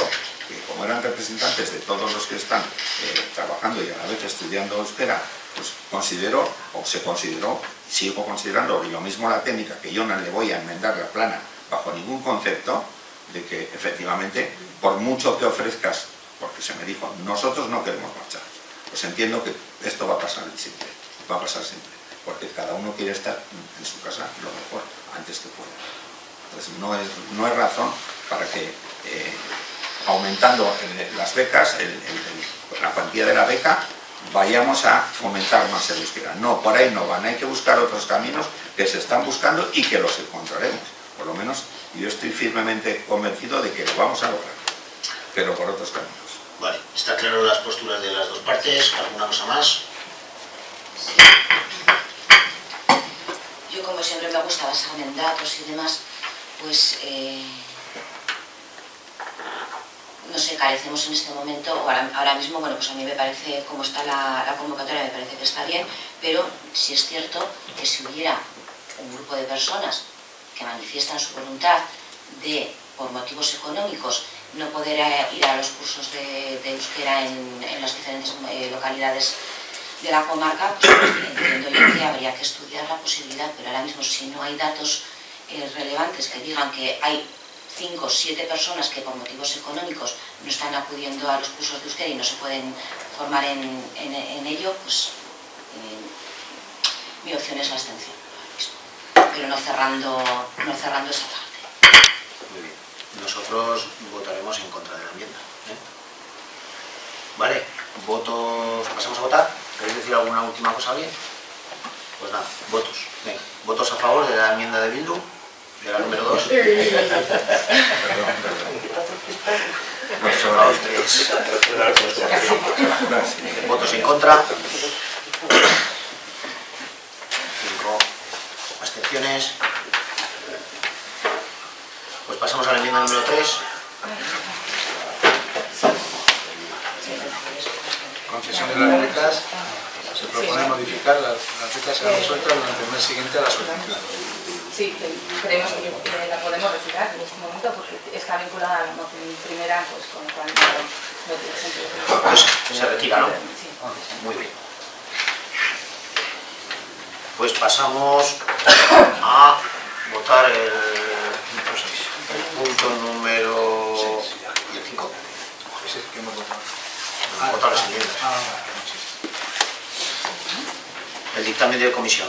que como eran representantes de todos los que están eh, trabajando y a la vez estudiando euskera, pues considero, o se consideró, sigo considerando, y lo mismo la técnica, que yo no le voy a enmendar la plana bajo ningún concepto, de que efectivamente, por mucho que ofrezcas, porque se me dijo, nosotros no queremos marchar, pues entiendo que esto va a pasar siempre, va a pasar siempre porque cada uno quiere estar en su casa lo mejor antes que pueda. Entonces no es, no es razón para que eh, aumentando las becas, la cuantía de la beca, vayamos a fomentar más el euskera. No, por ahí no van, hay que buscar otros caminos que se están buscando y que los encontraremos. Por lo menos yo estoy firmemente convencido de que lo vamos a lograr, pero por otros caminos. Vale, está claro las posturas de las dos partes, ¿alguna cosa más? yo como siempre me gusta basarme en datos y demás, pues eh, no sé, carecemos en este momento, ahora, mismo, bueno, pues a mí me parece, como está la, convocatoria, me parece que está bien, pero si es cierto que si hubiera un grupo de personas que manifiestan su voluntad de, por motivos económicos, no poder eh, ir a los cursos de, euskera en, las diferentes eh, localidades de la comarca, pues entiendo yo que habría que estudiar la posibilidad, pero ahora mismo si no hay datos eh, relevantes que digan que hay cinco o siete personas que por motivos económicos no están acudiendo a los cursos de euskera y no se pueden formar en, ello, pues mi opción es la abstención, pero no cerrando, no cerrando esa parte. Nosotros votaremos en contra de la enmienda. ¿eh? Vale, votos, pasamos a votar. ¿Queréis decir alguna última cosa bien? Pues nada, votos. Venga, votos a favor de la enmienda de Bildu, de la número 2. Votos a favor, tres. Votos en contra. Cinco abstenciones. Pues pasamos a la enmienda número 3. Concesión de las becas. Se propone modificar las, las becas serán resueltas durante el mes siguiente a la solicitud. Sí, que creemos que la podemos retirar en este momento porque está vinculada a la moción primera, pues con cual no, no tiene sentido. Pues se retira, ¿no? Sí. Muy bien. Pues pasamos a votar el punto número 5. Ese es el que hemos votado. Votar las enmiendas. Ah, vale, sí. El dictamen de comisión.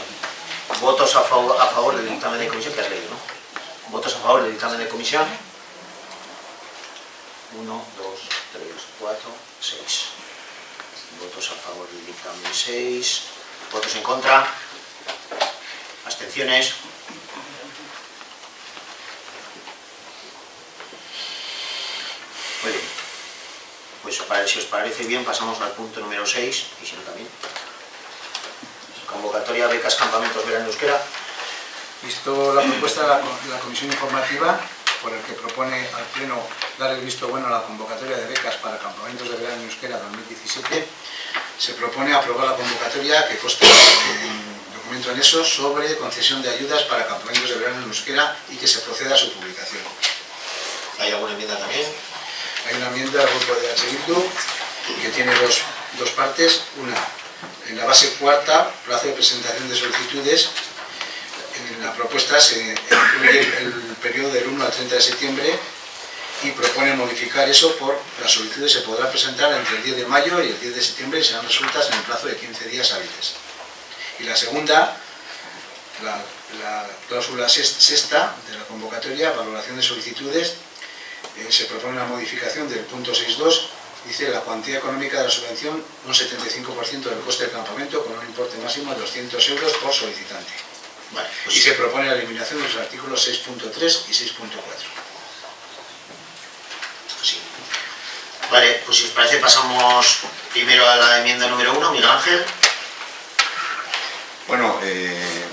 Votos a favor, a favor del dictamen de comisión que has leído, ¿no? Votos a favor del dictamen de comisión. 1, 2, 3, 4, 6. Votos a favor del dictamen 6. Votos en contra. Abstenciones. Muy bien. Pues para- si os parece bien pasamos al punto número 6, y si no también. Convocatoria becas campamentos verano euskera. Visto la propuesta de la, de la Comisión Informativa, por el que propone al Pleno dar el visto bueno a la convocatoria de becas para campamentos de verano en euskera 2017, se propone aprobar la convocatoria que consta en documento anexo sobre concesión de ayudas para campamentos de verano en euskera y que se proceda a su publicación. ¿Hay alguna enmienda también? Hay una enmienda del grupo de H. Que tiene dos, dos partes. Una, en la base cuarta, plazo de presentación de solicitudes. En la propuesta se incluye el, periodo del 1 al 30 de septiembre y propone modificar eso por las solicitudes se podrán presentar entre el 10 de mayo y el 10 de septiembre y serán resueltas en el plazo de 15 días hábiles. Y la segunda, la, la cláusula sexta de la convocatoria, valoración de solicitudes, eh, se propone una modificación del punto 6.2, dice la cuantía económica de la subvención un 75% del coste del campamento con un importe máximo de 200 euros por solicitante. Vale, pues Y se propone la eliminación de los artículos 6.3 y 6.4. así. Vale, pues si os parece pasamos primero a la enmienda número 1, Miguel Ángel. Bueno, eh,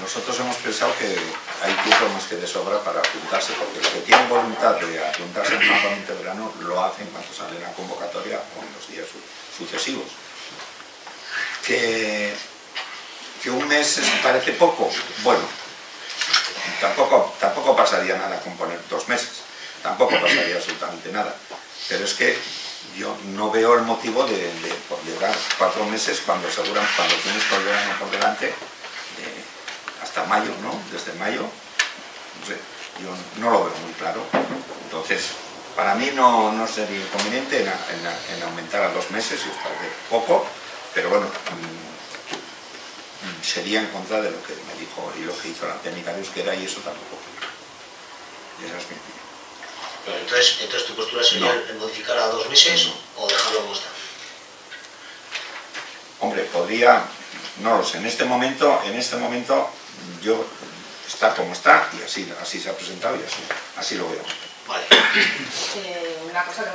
nosotros hemos pensado que hay tiempo más que de sobra para apuntarse, porque los que tienen voluntad de apuntarse un campamento de verano lo hacen cuando sale la convocatoria o en los días su- sucesivos. Que, que un mes es- parece poco, bueno, tampoco, tampoco pasaría nada con poner dos meses, tampoco pasaría absolutamente nada, pero es que yo no veo el motivo de, de, de cuatro meses cuando aseguran, cuando tienes todo el verano por delante, hasta mayo, ¿no? Desde mayo, no sé, yo no lo veo muy claro. Entonces, para mí no, no sería inconveniente en, a- en a- en aumentar a dos meses, si os parece poco, pero bueno, mm, sería en contra de lo que me dijo y lo que hizo la técnica de euskera y eso tampoco. Esa es mi opinión. Pero entonces, entonces tu postura sería No. modificar a dos meses o dejarlo como está. Hombre, podría, no lo sé, en este momento, en este momento yo está como está y así, así se ha presentado y así, así lo veo. Vale, Eh, una cosa que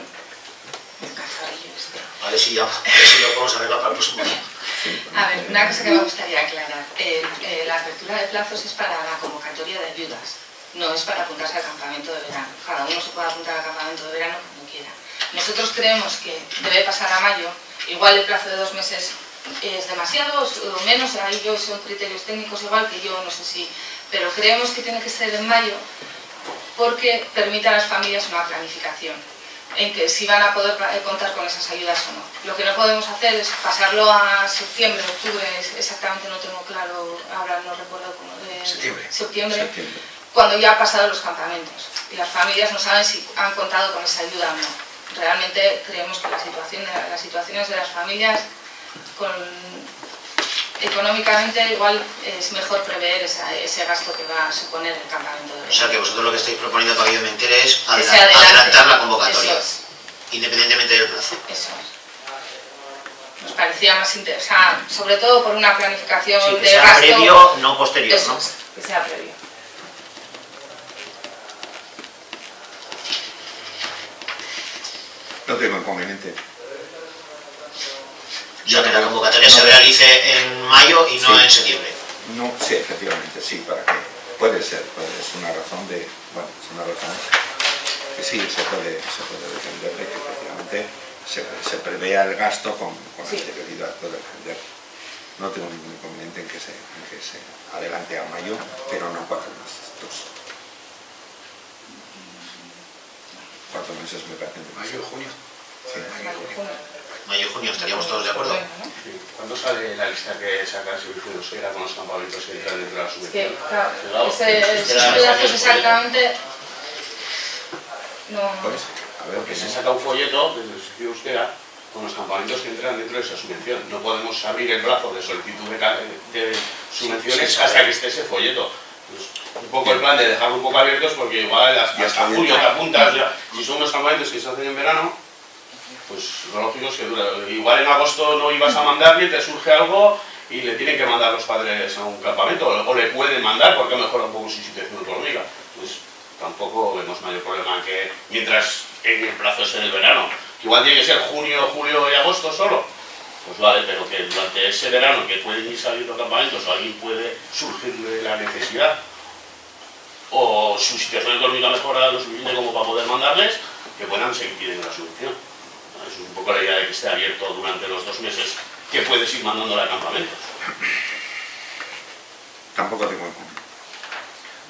este. a ver si ya, a si lo podemos arreglar para el próximo año. A ver, una cosa que me gustaría aclarar. Eh, eh, la apertura de plazos es para la convocatoria de ayudas, no es para apuntarse al campamento de verano. Cada uno se puede apuntar al campamento de verano cuando quiera. Nosotros creemos que debe pasar a mayo, igual el plazo de dos meses es demasiado o menos, ahí yo son criterios técnicos igual que yo, no sé si, pero creemos que tiene que ser en mayo porque permite a las familias una planificación en que si van a poder eh, contar con esas ayudas o no. Lo que no podemos hacer es pasarlo a septiembre, octubre, exactamente no tengo claro, ahora no recuerdo cómo de Septiembre. septiembre, Septiembre. cuando ya han pasado los campamentos y las familias no saben si han contado con esa ayuda o no. Realmente creemos que la situación de- las situaciones de las familias con económicamente igual es mejor prever esa- ese gasto que va a suponer el campamento de O sea que vosotros lo que estáis proponiendo para que yo me entere es adelantar la convocatoria. Es. independientemente del plazo. Eso es. Nos parecía más interesante, sobre todo por una planificación Sí, que de sea gasto. previo, no posterior, Eso ¿no? que sea previo. No tengo inconveniente. O sea, que la convocatoria se realice en mayo y no Sí. en septiembre. No, sí, efectivamente, sí, para que puede ser, puede, es una razón de, bueno, es una razón que sí, se puede, se puede defender de que efectivamente se, se prevea el gasto con, con Sí. anterioridad, puede defender. No tengo ningún inconveniente en que se, en que se adelante a mayo, pero no cuatro meses, dos. Cuatro meses me parecen Mayo, junio. Sí. Mayo, junio. Mayo, junio, estaríamos todos de acuerdo. Sí. ¿Cuándo sale la lista que saca el Servicio de Euskera con los campamentos que entran dentro de la Es que, subvención? claro, Claro, ese, pedazos es exactamente... No, Pues, a ver, Que que se saca un folleto desde el Servicio de Euskera con los campamentos que entran dentro de esa subvención. No podemos abrir el brazo de solicitud de, de subvenciones Sí, sí, hasta sí. que esté ese folleto. Pues, un poco el plan de dejarlo un poco abiertos porque igual hasta, hasta julio te apuntas ya. Si son unos campamentos que se hacen en verano, pues lo lógico es que dura. Igual en agosto no ibas a mandarle, te surge algo y le tienen que mandar los padres a un campamento o, le pueden mandar porque ha mejorado un poco su situación económica. Pues tampoco vemos mayor problema que mientras en el plazo es en el verano. Igual tiene que ser junio, julio y agosto solo. Pues vale, pero que durante ese verano que pueden ir saliendo campamentos o alguien puede surgirle la necesidad o su situación económica mejora lo suficiente como para poder mandarles, que puedan seguir pidiendo la subvención. Es un poco la idea de que esté abierto durante los dos meses que puedes ir mandándole a campamentos. Tampoco tengo inconveniente.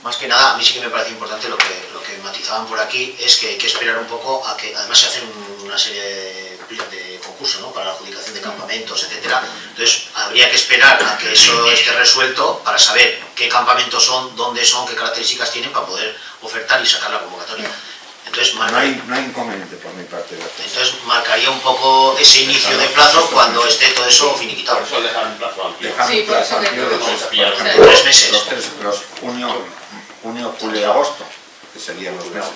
Más que nada, a mí sí que me parece importante lo que, lo que matizaban por aquí, es que hay que esperar un poco a que, además se hacen una serie de, de concursos ¿no? para la adjudicación de campamentos, etcétera. Entonces, habría que esperar a que eso esté resuelto para saber qué campamentos son, dónde son, qué características tienen para poder ofertar y sacar la convocatoria. Entonces, No hay, no hay inconveniente por mi parte. entonces marcaría un poco ese inicio de plazo cuando esté todo eso Por finiquitado. eso dejar un plazo amplio. Dejar Sí, un por plazo que amplio de tres, por ejemplo, Tres meses. Los tres, los junio, junio, julio y agosto, que serían los meses.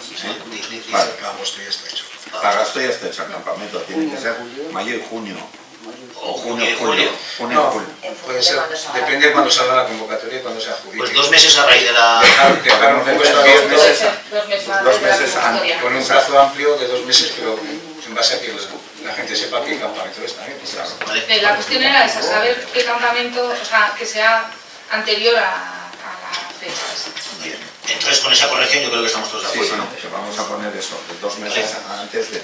di- Vale. Agosto ya está hecho. Para agosto ya está hecho el campamento, tiene que ser mayo y junio. O junio y julio. Junio No, julio. Puede de ser, depende de cuándo salga la convocatoria y cuándo se adjudique. Pues dos meses a raíz de la... Dejar, dejar un Podemos puesto hacer dos meses. dos meses meses con un plazo amplio de dos meses, pero en base a que la gente sepa qué campamento es también. pues, Claro. ¿vale? Eh, La cuestión era esa, saber qué campamento, o sea, que sea anterior a, a la fecha. Bien. Entonces, con esa corrección yo creo que estamos todos de acuerdo, sí, ¿no? que vamos a poner eso, de dos meses antes de,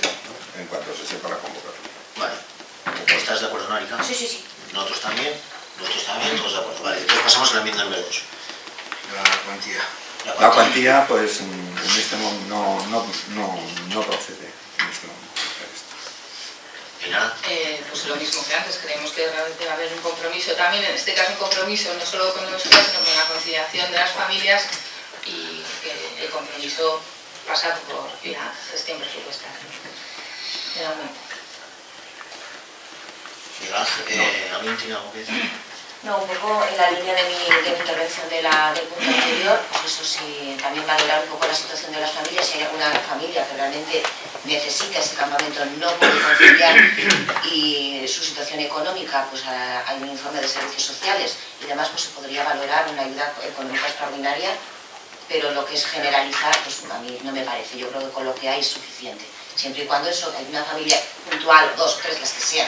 en cuanto se sepa la convocatoria. Vale. ¿Estás de acuerdo, no, Erika? Sí, sí, sí. Nosotros también. Nosotros también, todos de acuerdo. Vale, entonces pasamos a la enmienda número 2. La cuantía. La cuantía, pues en este momento no, no, no, no procede en este momento. Eh, pues lo mismo que antes, creemos que realmente va a haber un compromiso también, en este caso un compromiso no solo con los sino con la conciliación de las familias y que el compromiso pasa por la gestión presupuestaria. Eh, ¿alguien tiene algo que decir? No, un poco en la línea de mi, de mi intervención de la, del punto anterior, pues eso sí, también valorar un poco la situación de las familias, si hay alguna familia que realmente necesita ese campamento, no puede conciliar y su situación económica, pues hay un informe de servicios sociales y demás, pues se podría valorar una ayuda económica extraordinaria, pero lo que es generalizar, pues a mí no me parece, yo creo que con lo que hay es suficiente. Siempre y cuando eso, hay una familia puntual, dos, tres, las que sean,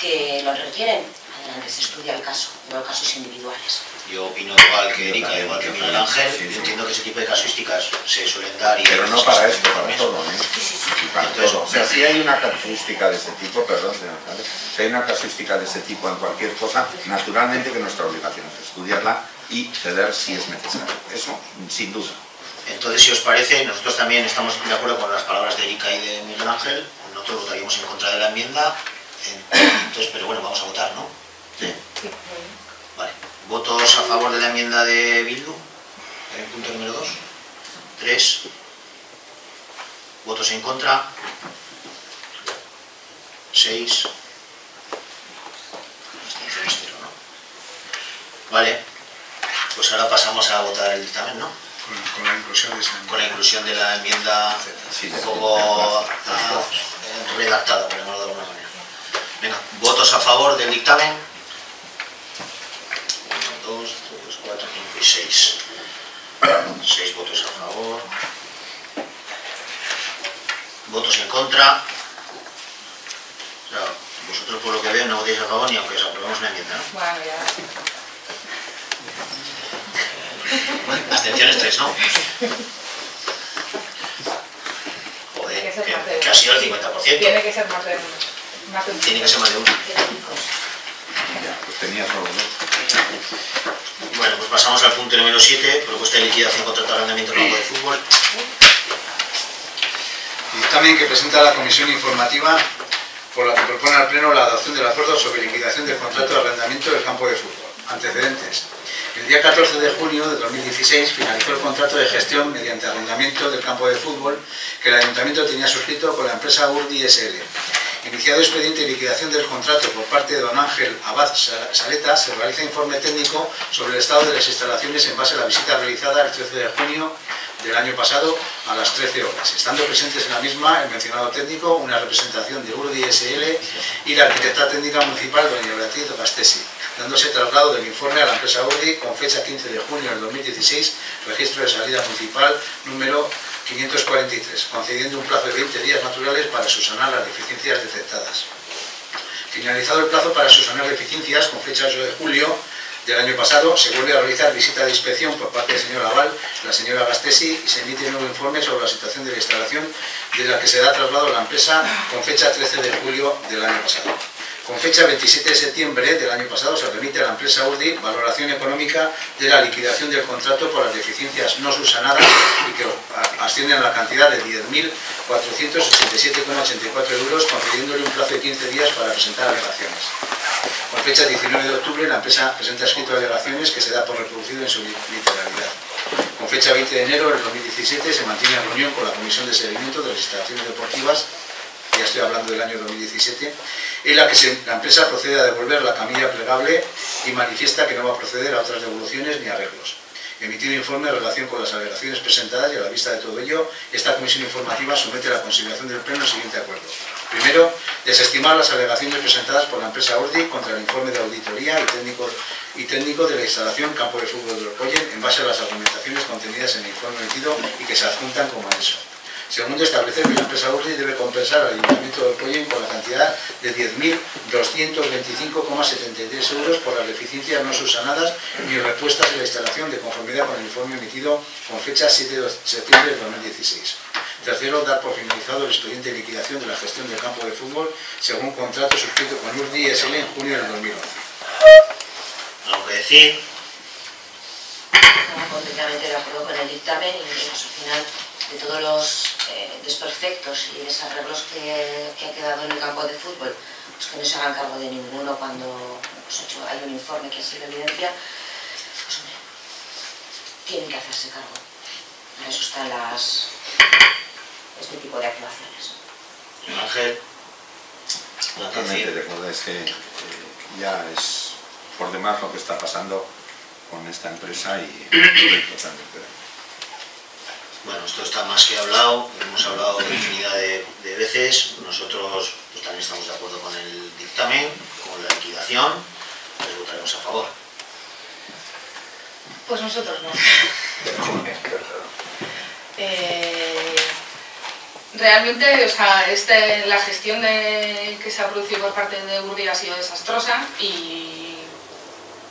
que lo requieren, adelante, se estudia el caso, pero casos individuales. Yo opino igual que Erika, igual que Miguel. Ángel. Sí, Yo sí. entiendo que ese tipo de casuísticas se suelen dar y... Pero no para esto, para todo, ¿eh? Sí, sí, sí. Y para Entonces, todo. O sea, si hay una casuística de ese tipo, perdón, señor si hay una casuística de ese tipo en cualquier cosa, naturalmente que nuestra obligación es estudiarla y ceder si es necesario. Eso, sin duda. Entonces, si os parece, nosotros también estamos de acuerdo con las palabras de Erika y de Miguel Ángel. Nosotros votaríamos en contra de la enmienda. Entonces, pero bueno, vamos a votar, ¿no? Sí. Vale. ¿Votos a favor de la enmienda de Bildu? En el punto número 2. 3. ¿Votos en contra? 6. Abstenciones cero, ¿no? Vale. Pues ahora pasamos a votar el dictamen, ¿no? Con, con la inclusión de esa Con la inclusión de la enmienda Sí, un de- poco de- a- redactada, por llamarlo de alguna manera. Venga, votos a favor del dictamen. 1, 2, 3, 4, 5 y 6. 6 votos a favor. Votos en contra. O sea, vosotros por lo que veo no votéis a favor ni aunque os aprobemos una enmienda, ¿no? Bueno, ya. Abstenciones 3, ¿no? Joder, Tiene que ser que, más de- que ha sido el 50%. Tiene que ser más de, más de un Tiene que ser más de uno. Ya, pues tenía solo dos. Bueno, pues pasamos al punto número 7, propuesta de liquidación contrato de arrendamiento del campo de fútbol. Dictamen que presenta la Comisión Informativa por la que propone al Pleno la adopción del acuerdo sobre liquidación del contrato de arrendamiento del campo de fútbol. Antecedentes. El día 14 de junio de 2016 finalizó el contrato de gestión mediante arrendamiento del campo de fútbol que el Ayuntamiento tenía suscrito con la empresa Urdi SL. Iniciado expediente de liquidación del contrato por parte de don Ángel Abad Sa- Saleta, se realiza informe técnico sobre el estado de las instalaciones en base a la visita realizada el 13 de junio del año pasado a las 13 horas, estando presentes en la misma el mencionado técnico, una representación de Urdi SL y la arquitecta técnica municipal doña Beatriz Gastesi, dándose traslado del informe a la empresa Urdi con fecha 15 de junio del 2016, registro de salida municipal número 543, concediendo un plazo de 20 días naturales para subsanar las deficiencias detectadas. Finalizado el plazo para subsanar deficiencias, con fecha 8 de julio del año pasado, se vuelve a realizar visita de inspección por parte del señor Aval, la señora Gastesi, y se emite un nuevo informe sobre la situación de la instalación de la que se da traslado a la empresa con fecha 13 de julio del año pasado. Con fecha 27 de septiembre del año pasado se remite a la empresa Urdi valoración económica de la liquidación del contrato por las deficiencias no subsanadas y que ascienden a la cantidad de 10.487,84 euros, concediéndole un plazo de 15 días para presentar alegaciones. Con fecha 19 de octubre, la empresa presenta escrito de alegaciones que se da por reproducido en su literalidad. Con fecha 20 de enero del 2017 se mantiene reunión con la Comisión de Seguimiento de las Instalaciones Deportivas, ya estoy hablando del año 2017, en la que la empresa procede a devolver la camilla plegable y manifiesta que no va a proceder a otras devoluciones ni arreglos. Emitido informe en relación con las alegaciones presentadas y a la vista de todo ello, esta comisión informativa somete a la consideración del Pleno el siguiente acuerdo. Primero, desestimar las alegaciones presentadas por la empresa Ordi contra el informe de auditoría y técnico, y técnico de la instalación Campo de Fútbol de Orcoyen en base a las argumentaciones contenidas en el informe emitido y que se adjuntan como anexo. Segundo, establecer que la empresa Urdi debe compensar al Ayuntamiento de Orcoyen con la cantidad de 10.225,73 euros por las deficiencias no subsanadas ni repuestas de la instalación de conformidad con el informe emitido con fecha 7 de septiembre de 2016. Tercero, dar por finalizado el expediente de liquidación de la gestión del campo de fútbol según contrato suscrito con Urdi SL en junio del 2011. ¿Algo que decir? Estamos completamente de acuerdo con el dictamen y al final de todos los eh, desperfectos y desarreglos que, que ha quedado en el campo de fútbol, pues que no se hagan cargo de ninguno cuando pues, hecho, hay un informe que así lo evidencia, pues hombre, tienen que hacerse cargo. Para eso están las, este tipo de actuaciones. Ángel. ¿Algo que Totalmente de acuerdo, es que eh, ya es por demás lo que está pasando con esta empresa y totalmente de acuerdo. Bueno, esto está más que hablado, hemos hablado infinidad de, de veces, nosotros pues, también estamos de acuerdo con el dictamen, con la liquidación, les votaremos a favor. Pues nosotros no. Eh, realmente, o sea, este, la gestión de- que se ha producido por parte de Urdi ha sido desastrosa y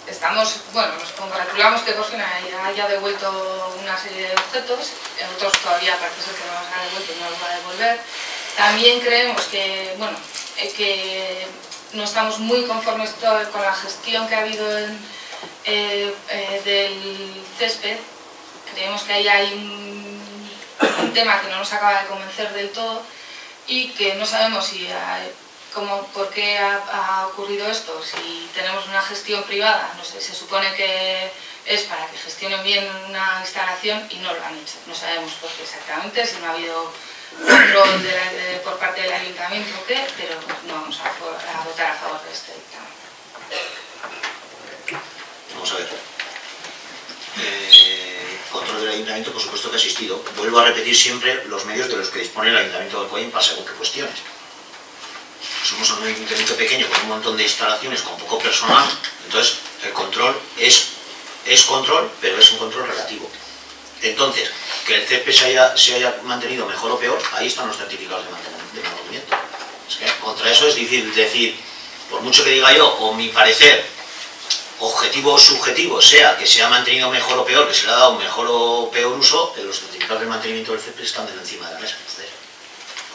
estamos, bueno, nos congratulamos que por fin haya, devuelto una serie de objetos, otros todavía parece ser que no los ha devuelto y no los va a devolver. También creemos que, bueno, eh, que no estamos muy conformes con la gestión que ha habido eh, eh, del césped. Creemos que ahí hay un, un tema que no nos acaba de convencer del todo y que no sabemos si hay- cómo, por qué ha, ocurrido esto. Si tenemos una gestión privada, no sé, se supone que es para que gestionen bien una instalación y no lo han hecho. No sabemos por qué exactamente, si no ha habido control por parte del ayuntamiento o qué, pero no vamos a, a votar a favor de este dictamen. Vamos a ver. Eh, control del ayuntamiento, por supuesto que ha existido. Vuelvo a repetir siempre los medios de los que dispone el ayuntamiento de Alcoyén para según qué cuestiones. Somos un ayuntamiento pequeño con un montón de instalaciones, con poco personal, entonces el control es, es control, pero es un control relativo. Entonces, que el CP se haya, se haya mantenido mejor o peor, ahí están los certificados de mantenimiento. Es que contra eso es difícil decir, por mucho que diga yo, o mi parecer, objetivo o subjetivo, sea que se ha mantenido mejor o peor, que se le ha dado mejor o peor uso, los certificados de mantenimiento del CP están de encima de la mesa. Entonces,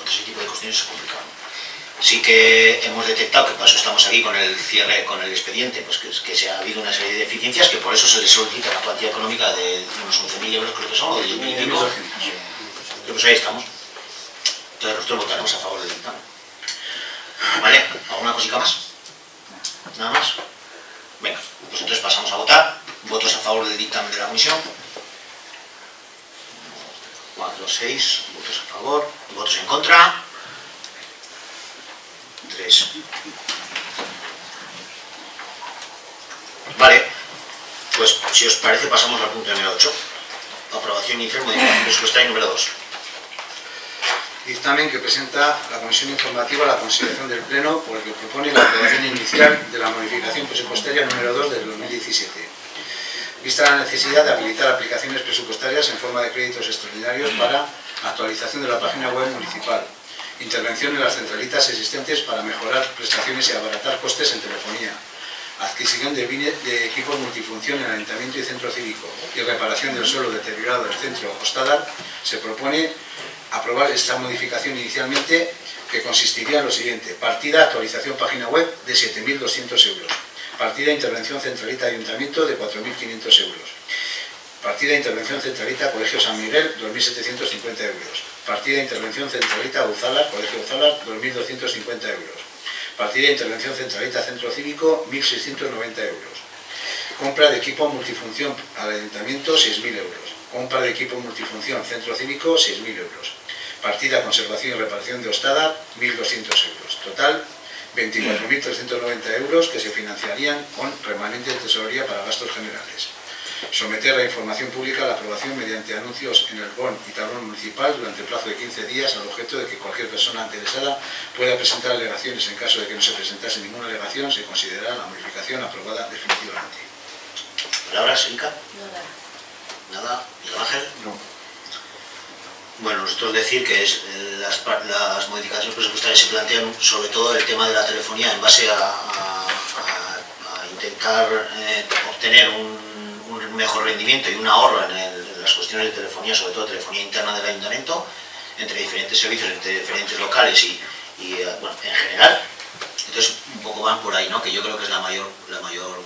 ese tipo de cuestiones es complicado. Sí que hemos detectado, que por eso estamos aquí con el cierre, con el expediente, pues que, que se ha habido una serie de deficiencias, que por eso se le solicita una cuantía económica de unos 11.000 euros, creo que son, o de 10.000 y pico. Pues ahí estamos. Entonces nosotros votaremos a favor del dictamen. ¿Vale? ¿Alguna cosita más? ¿Nada más? Venga, pues entonces pasamos a votar. Votos a favor del dictamen de la comisión. 4, 6, votos a favor. Votos en contra. 3. Vale, pues si os parece pasamos al punto número 8. Aprobación inicial, modificación presupuestaria número 2. Dictamen que presenta la Comisión Informativa a la consideración del Pleno por el que propone la aprobación inicial de la modificación presupuestaria número 2 del 2017. Vista la necesidad de habilitar aplicaciones presupuestarias en forma de créditos extraordinarios para actualización de la página web municipal, intervención en las centralitas existentes para mejorar prestaciones y abaratar costes en telefonía, adquisición de, de equipos multifunción en Ayuntamiento y Centro Cívico y reparación del suelo deteriorado del centro Ostadar, se propone aprobar esta modificación inicialmente que consistiría en lo siguiente. Partida actualización página web de 7.200 euros. Partida intervención centralita ayuntamiento de 4.500 euros. Partida intervención centralita Colegio San Miguel 2.750 euros. Partida intervención centralita Uzalar, Colegio Uzalar 2.250 euros. Partida intervención centralita Centro Cívico 1.690 euros. Compra de equipo multifunción al ayuntamiento 6.000 euros. Compra de equipo multifunción Centro Cívico 6.000 euros Partida conservación y reparación de Ostada, 1.200 euros. Total, 24.390 euros que se financiarían con remanente de tesorería para gastos generales. Someter la información pública a la aprobación mediante anuncios en el BON y tablón municipal durante el plazo de 15 días al objeto de que cualquier persona interesada pueda presentar alegaciones. En caso de que no se presentase ninguna alegación, se considerará la modificación aprobada definitivamente. ¿Palabras, Inca? Nada. ¿Nada? ¿Miguel Ángel? No. Bueno, nosotros decir que es, eh, las, las, modificaciones presupuestarias se plantean sobre todo el tema de la telefonía en base a, a, a intentar eh, obtener un, un, mejor rendimiento y un ahorro en, el, en, las cuestiones de telefonía, sobre todo telefonía interna del ayuntamiento, entre diferentes servicios, entre diferentes locales y, y eh, bueno, en general. Entonces, un poco van por ahí, ¿no? que yo creo que es la mayor, la mayor,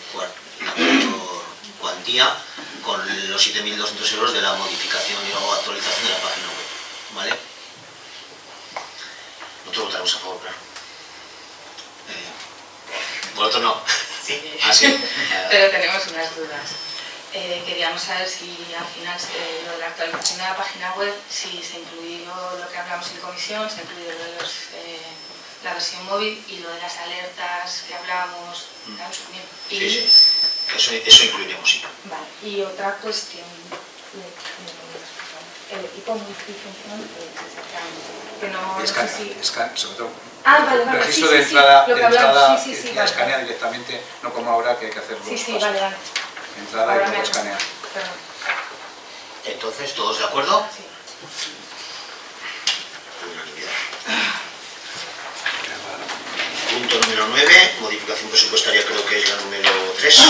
la mayor cuantía con los 7.200 euros de la modificación o actualización de la página web. ¿Vale? Nosotros votaremos a favor, claro. Eh, vosotros no. Sí. ¿Ah, sí? Pero tenemos unas dudas. Eh, queríamos saber si al final eh, lo de la actualización de la página web, si se incluyó lo que hablamos en comisión, se incluyó lo de los, eh, la versión móvil y lo de las alertas que hablábamos mm. también. Y, sí, sí. Eso, eso incluiremos, sí. Vale. Y otra cuestión el equipo multifunción que no, no Escan, sé si... escan, sobre todo Ah, vale, vale, registro sí, de entrada, de entrada ya vale, escanea directamente, no como ahora que hay que hacer Sí, sí, pasos. vale, vale. Entrada y luego. Perdón. Entonces, ¿todos de acuerdo? Sí. Unanimidad. Punto número 9, modificación presupuestaria creo que es la número 3.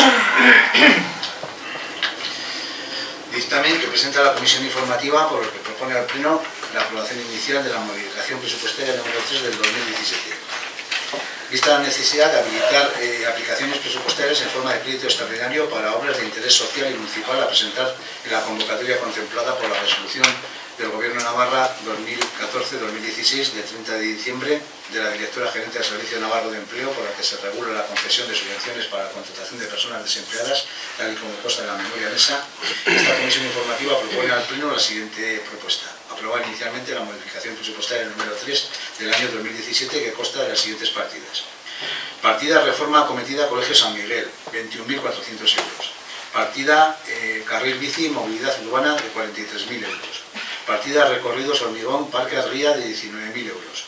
Dictamen que presenta la Comisión Informativa por el que propone al Pleno la aprobación inicial de la modificación presupuestaria número 3 del 2017. Vista la necesidad de habilitar eh, aplicaciones presupuestarias en forma de crédito extraordinario para obras de interés social y municipal a presentar en la convocatoria contemplada por la resolución del Gobierno de Navarra 2014-2016 de 30 de diciembre de la directora gerente del Servicio Navarro de Empleo por la que se regula la concesión de subvenciones para la contratación de personas desempleadas, tal y como consta en la memoria de esa. Esta comisión informativa propone al Pleno la siguiente propuesta. Aprobar inicialmente la modificación presupuestaria número 3 del año 2017 que consta de las siguientes partidas. Partida Reforma Acometida Colegio San Miguel, 21.400 euros. Partida eh, Carril Bici Movilidad Urbana de 43.000 euros. Partida Recorridos Hormigón Parque Arría de 19.000 euros.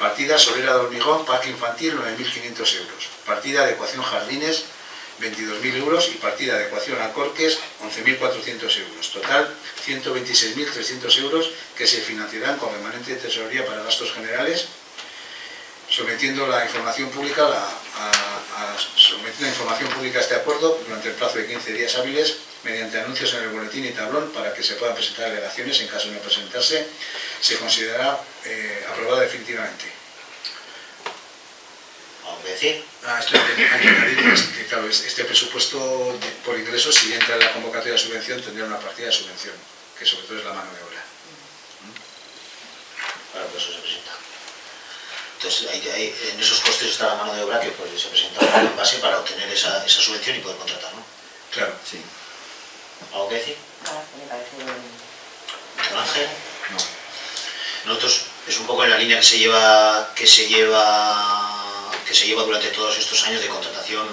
Partida Solera de Hormigón, Parque Infantil, 9.500 euros. Partida Adecuación Jardines, 22.000 euros. Y partida Adecuación a Corques, 11.400 euros. Total, 126.300 euros que se financiarán con remanente de tesorería para gastos generales sometiendo la información pública a, sometiendo la información pública a este acuerdo durante el plazo de 15 días hábiles mediante anuncios en el boletín y tablón para que se puedan presentar alegaciones en caso de no presentarse se considerará eh, aprobada definitivamente ¿Algo que decir? Ah, esto que hay que añadir que, claro, es- este presupuesto de- por ingresos, si entra en la convocatoria de subvención, tendría una partida de subvención, que sobre todo es la mano de obra. Claro, por eso se presenta. Entonces, en esos costes está la mano de obra que pues, se presenta en base para obtener esa, esa subvención y poder contratar, ¿no? Claro. Sí. ¿Algo que decir? Don Ángel. No. Nosotros es un poco en la línea que se lleva que se lleva que se lleva durante todos estos años de contratación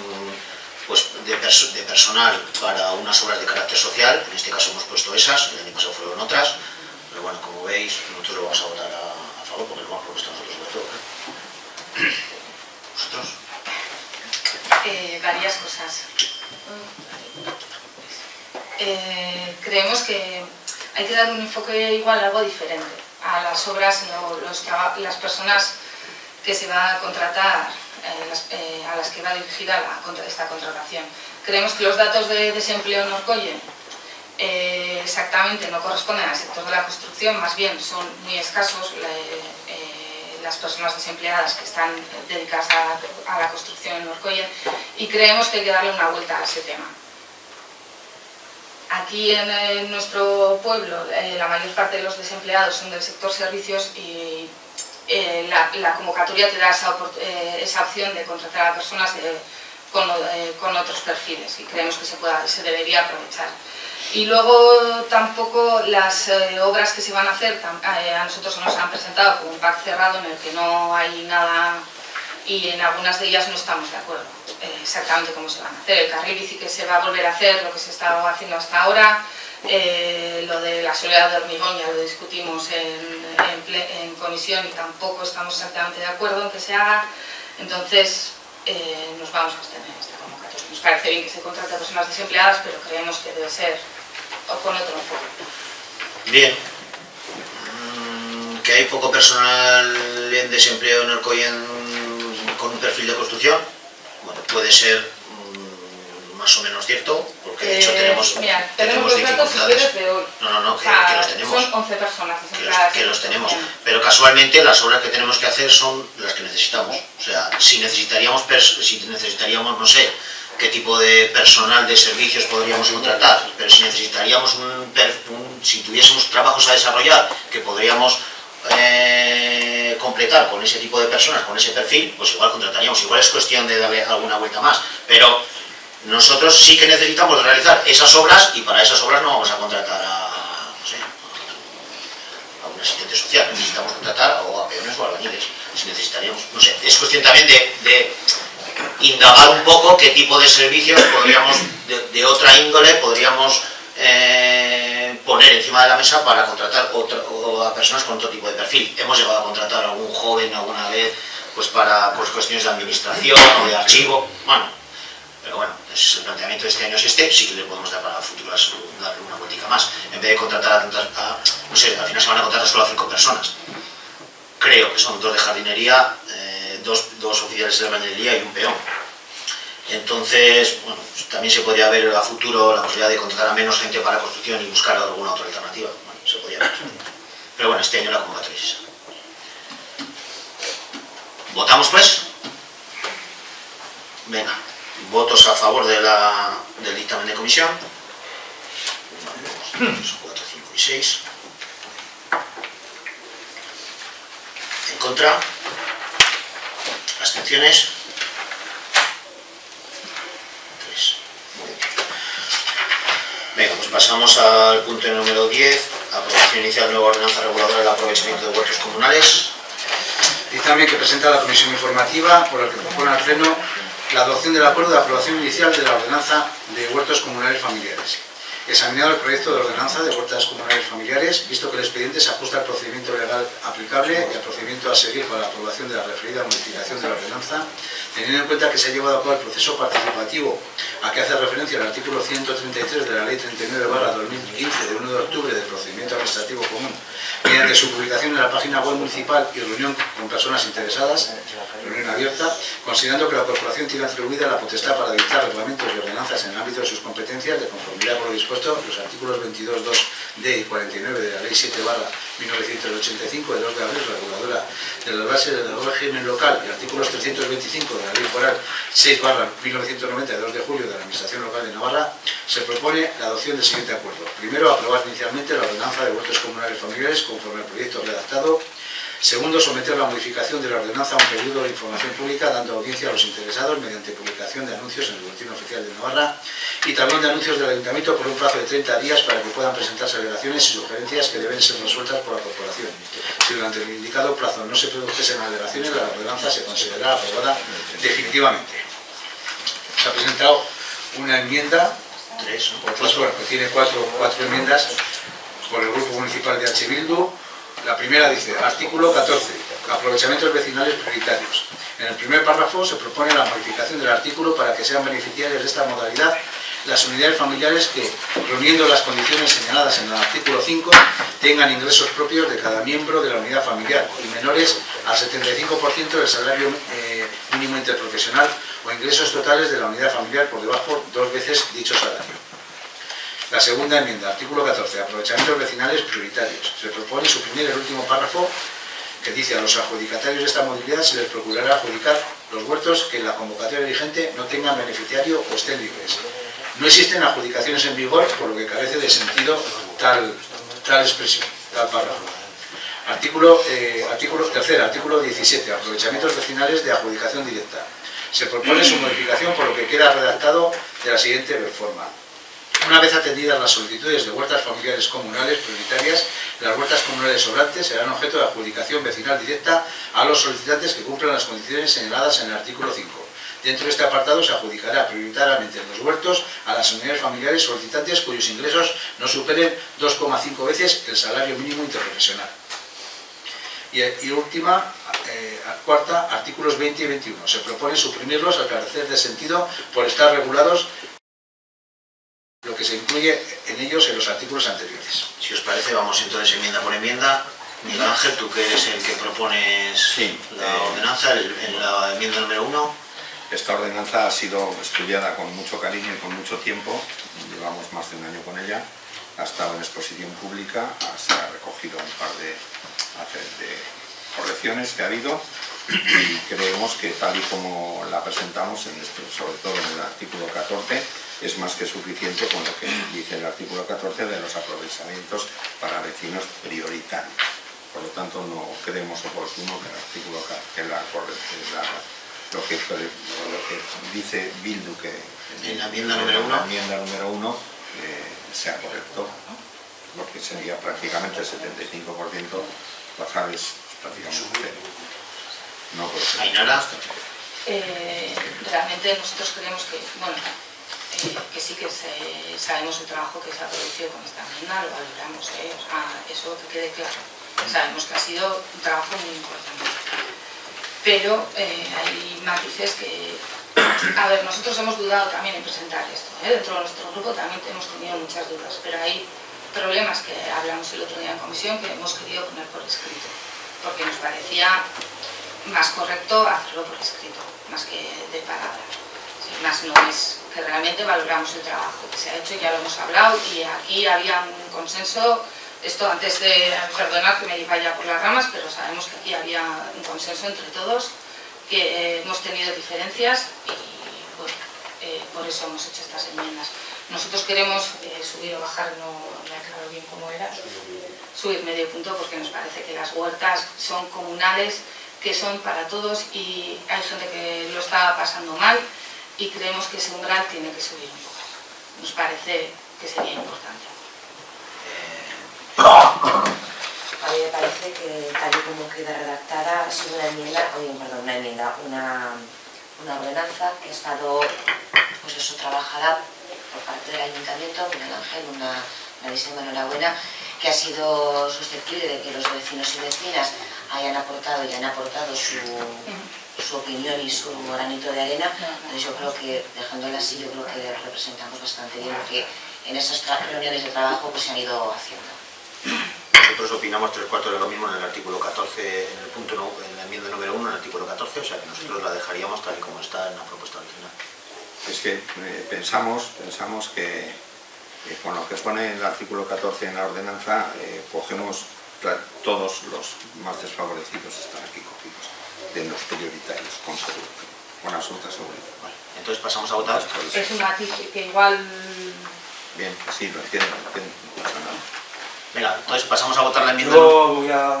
pues de, perso- de personal para unas obras de carácter social, en este caso hemos puesto esas, el año pasado fueron otras, pero bueno, como veis, nosotros lo vamos a votar a, a favor porque lo hemos propuesto nosotros sobre todo. ¿Vosotros? Eh, varias cosas. Eh, creemos que hay que dar un enfoque igual algo diferente a las obras, lo- los las personas que se va a contratar, eh, eh, a las que va dirigida esta contratación. Creemos que los datos de desempleo en Orcoyen eh, exactamente no corresponden al sector de la construcción, más bien son muy escasos eh, las personas desempleadas que están dedicadas a, la construcción en Orcoyen y creemos que hay que darle una vuelta a ese tema. Aquí en, eh, nuestro pueblo la mayor parte de los desempleados son del sector servicios y eh, la, la convocatoria te da esa, eh, esa opción de contratar a personas de- con, o- eh, con otros perfiles y creemos que se, pueda, se debería aprovechar. Y luego tampoco las eh, obras que se van a hacer, tam- eh, a nosotros nos han presentado como un pack cerrado en el que no hay nada y en algunas de ellas no estamos de acuerdo eh, exactamente cómo se van a hacer. El carril bici que se va a volver a hacer, lo que se estaba haciendo hasta ahora, eh, lo de la soledad de hormigón ya lo discutimos en, en en comisión y tampoco estamos exactamente de acuerdo en que se haga, entonces eh, nos vamos a abstener en esta convocatoria. Nos parece bien que se contrate a personas desempleadas, pero creemos que debe ser o con otro enfoque. Bien. Mm, Que hay poco personal en desempleo en Orcoyen con un perfil de construcción. Bueno, puede ser mm, más o menos cierto, porque de hecho Eh, tenemos, mira, tenemos si dificultades. de hoy. No, no, no, que, los tenemos. Son 11 personas que los, que los tenemos. Pero casualmente las obras que tenemos que hacer son las que necesitamos. O sea, si necesitaríamos, si necesitaríamos no sé, qué tipo de personal de servicios podríamos contratar, pero si necesitaríamos un, un- si tuviésemos trabajos a desarrollar que podríamos eh, completar con ese tipo de personas, con ese perfil, pues igual contrataríamos. Igual es cuestión de darle alguna vuelta más. Pero nosotros sí que necesitamos realizar esas obras y para esas obras no vamos a contratar a, no sé, a un asistente social, necesitamos contratar o a peones o albañiles, si necesitaríamos, no sé, es cuestión también de, indagar un poco qué tipo de servicios podríamos, de, otra índole, podríamos eh, poner encima de la mesa para contratar otra- o a personas con otro tipo de perfil. Hemos llegado a contratar a algún joven alguna vez, pues para pues, cuestiones de administración o de archivo, bueno, pero bueno, es el planteamiento de este año es este, sí que le podemos dar para futuras darle una vueltica más. En vez de contratar a tantas, no sé, al final se van a contratar solo a cinco personas. Creo que son dos de jardinería, eh, dos, dos oficiales de albañilería y un peón. Entonces, bueno, pues también se podría ver a futuro la posibilidad de contratar a menos gente para construcción y buscar alguna otra alternativa. Bueno, se podría ver. Pero bueno, este año la convocatoria es esa. ¿Votamos pues? Venga, votos a favor de la, del dictamen de comisión. 1, 2, 3, 4, 5 y 6. En contra. Abstenciones. 3. Muy bien. Venga, pues pasamos al punto número 10. Aprobación inicial de nueva ordenanza reguladora del aprovechamiento de huertos comunales. Dictamen que presenta la Comisión Informativa por el que propone al Pleno la adopción del acuerdo de aprobación inicial de la ordenanza de huertos comunales familiares. Examinado el proyecto de ordenanza de huertas comunales familiares, visto que el expediente se ajusta al procedimiento legal aplicable y al procedimiento a seguir para la aprobación de la referida modificación de la ordenanza, teniendo en cuenta que se ha llevado a cabo el proceso participativo a que hace referencia el artículo 133 de la Ley 39-2015 de 1 de octubre del procedimiento administrativo común, mediante su publicación en la página web municipal y reunión con personas interesadas, reunión abierta, considerando que la Corporación tiene atribuida la potestad para dictar reglamentos y ordenanzas en el ámbito de sus competencias de conformidad con lo dispuesto los artículos 22.2d y 49 de la Ley 7 barra 1985 de 2 de abril, reguladora de las bases del régimen local y artículos 325 de la Ley Foral 6 barra 1990 de 2 de julio de la Administración Local de Navarra, se propone la adopción del siguiente acuerdo. Primero, aprobar inicialmente la ordenanza de huertos comunales familiares conforme al proyecto redactado Segundo, someter la modificación de la ordenanza a un periodo de información pública, dando audiencia a los interesados mediante publicación de anuncios en el Boletín Oficial de Navarra y también de anuncios del Ayuntamiento por un plazo de 30 días para que puedan presentarse alegaciones y sugerencias que deben ser resueltas por la Corporación. Si durante el indicado plazo no se produjesen alegaciones, la ordenanza se considerará aprobada definitivamente. Se ha presentado una enmienda, tres, o bueno, que tiene cuatro, cuatro enmiendas por el Grupo Municipal de H. Bildu, la primera dice, artículo 14, aprovechamientos vecinales prioritarios. En el primer párrafo se propone la modificación del artículo para que sean beneficiarios de esta modalidad las unidades familiares que, reuniendo las condiciones señaladas en el artículo 5, tengan ingresos propios de cada miembro de la unidad familiar y menores al 75% del salario eh, mínimo interprofesional o ingresos totales de la unidad familiar por debajo dos veces dicho salario. La segunda enmienda, artículo 14, aprovechamientos vecinales prioritarios. Se propone suprimir el último párrafo que dice a los adjudicatarios de esta movilidad se les procurará adjudicar los huertos que en la convocatoria vigente no tengan beneficiario o estén libres. No existen adjudicaciones en vigor, por lo que carece de sentido tal, tal expresión, tal párrafo. Artículo, eh, artículo tercero, artículo 17, aprovechamientos vecinales de adjudicación directa. Se propone su modificación por lo que queda redactado de la siguiente forma. Una vez atendidas las solicitudes de huertas familiares comunales prioritarias, las huertas comunales sobrantes serán objeto de adjudicación vecinal directa a los solicitantes que cumplan las condiciones señaladas en el artículo 5. Dentro de este apartado se adjudicará prioritariamente los huertos a las unidades familiares solicitantes cuyos ingresos no superen 2,5 veces el salario mínimo interprofesional. Y, última, eh, cuarta, artículos 20 y 21. Se propone suprimirlos al carecer de sentido por estar regulados que se incluye en ellos en los artículos anteriores. Si os parece, vamos entonces enmienda por enmienda. Miguel Ángel, tú que eres el que propones la eh, ordenanza, en la enmienda número uno. Esta ordenanza ha sido estudiada con mucho cariño y con mucho tiempo, llevamos más de un año con ella, ha estado en exposición pública, se ha recogido un par de, de correcciones que ha habido y creemos que tal y como la presentamos, en este, sobre todo en el artículo 14, es más que suficiente con lo que dice el artículo 14 de los aprovechamientos para vecinos prioritarios. Por lo tanto, no creemos oportuno que el artículo que la, lo, que, lo que dice Bildu que en la enmienda número uno, enmienda número uno eh, sea correcto, porque sería prácticamente el 75% bajar es prácticamente cero. No, pues, nada. Eh, realmente nosotros creemos que, bueno, que sí que sabemos el trabajo que se ha producido con esta enmienda, lo valoramos, ¿eh? eso que quede claro. Sabemos que ha sido un trabajo muy importante. Pero eh, hay matices que... A ver, nosotros hemos dudado también en presentar esto. ¿eh? Dentro de nuestro grupo también hemos tenido muchas dudas, pero hay problemas que hablamos el otro día en comisión que hemos querido poner por escrito, porque nos parecía más correcto hacerlo por escrito, más que de palabra. Más no es que realmente valoramos el trabajo que se ha hecho, ya lo hemos hablado y aquí había un consenso, esto antes de perdonar que me vaya por las ramas, pero sabemos que aquí había un consenso entre todos, que eh, hemos tenido diferencias y eh, por eso hemos hecho estas enmiendas. Nosotros queremos eh, subir o bajar, no me aclaro bien cómo era, subir medio punto porque nos parece que las huertas son comunales, que son para todos y hay gente que lo está pasando mal y creemos que ese umbral tiene que subir un poco. Nos parece que sería importante. A mí me parece que tal y como queda redactada ha sido una enmienda, perdón, una enmienda, una, una ordenanza que ha estado pues eso, trabajada por parte del Ayuntamiento, Miguel Ángel, una grandísima enhorabuena, que ha sido susceptible de que los vecinos y vecinas hayan aportado y han aportado su, su opinión y su granito de arena. Entonces yo creo que, dejándola así, yo creo que representamos bastante bien lo que en esas reuniones de trabajo pues se han ido haciendo. Nosotros opinamos tres cuartos de lo mismo en el artículo 14, en el punto no- en la enmienda número 1, en el artículo 14, o sea que nosotros la dejaríamos tal y como está en la propuesta original. Es que eh, pensamos, pensamos que eh, con lo que pone el artículo 14 en la ordenanza, eh, cogemos todos los más desfavorecidos están aquí de los prioritarios, con seguridad, con absoluta seguridad. Vale, entonces pasamos a votar. Es un matiz que igual Bien, sí, lo entiendo, lo entiendo, no pasa nada. Venga, entonces pasamos a votar la enmienda. Yo voy a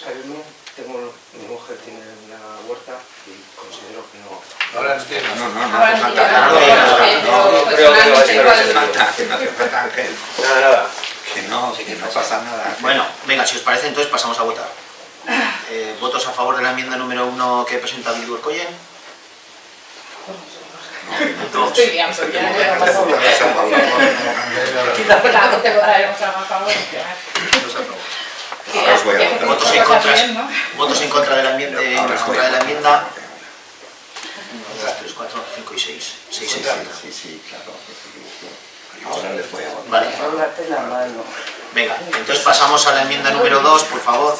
salirme, tengo, mi mujer tiene una huerta y considero que no. Ahora entiendo. No, no, no Ahora hace entiendo, falta, no, no, no, no, creo que no hace falta, que no hace falta Ángel, Nada, nada. que no, que no pasa nada. Bueno, venga, si os parece, entonces pasamos a votar. Eh, ¿Votos a favor de la enmienda número 1 que presenta Bildu Ercoyen? Dos. estoy liando, ya no más favor, Claro, te daremos a más favor. Ahora os voy a votar. Votos en contra. bien, ¿no? Votos en contra de la enmienda. En contra de la enmienda. 1, 2, 3, 4, 5 y 6. 6 6 Sí, sí, claro. Ahora les voy a votar. Vale. Venga, entonces pasamos a la enmienda número 2, por favor.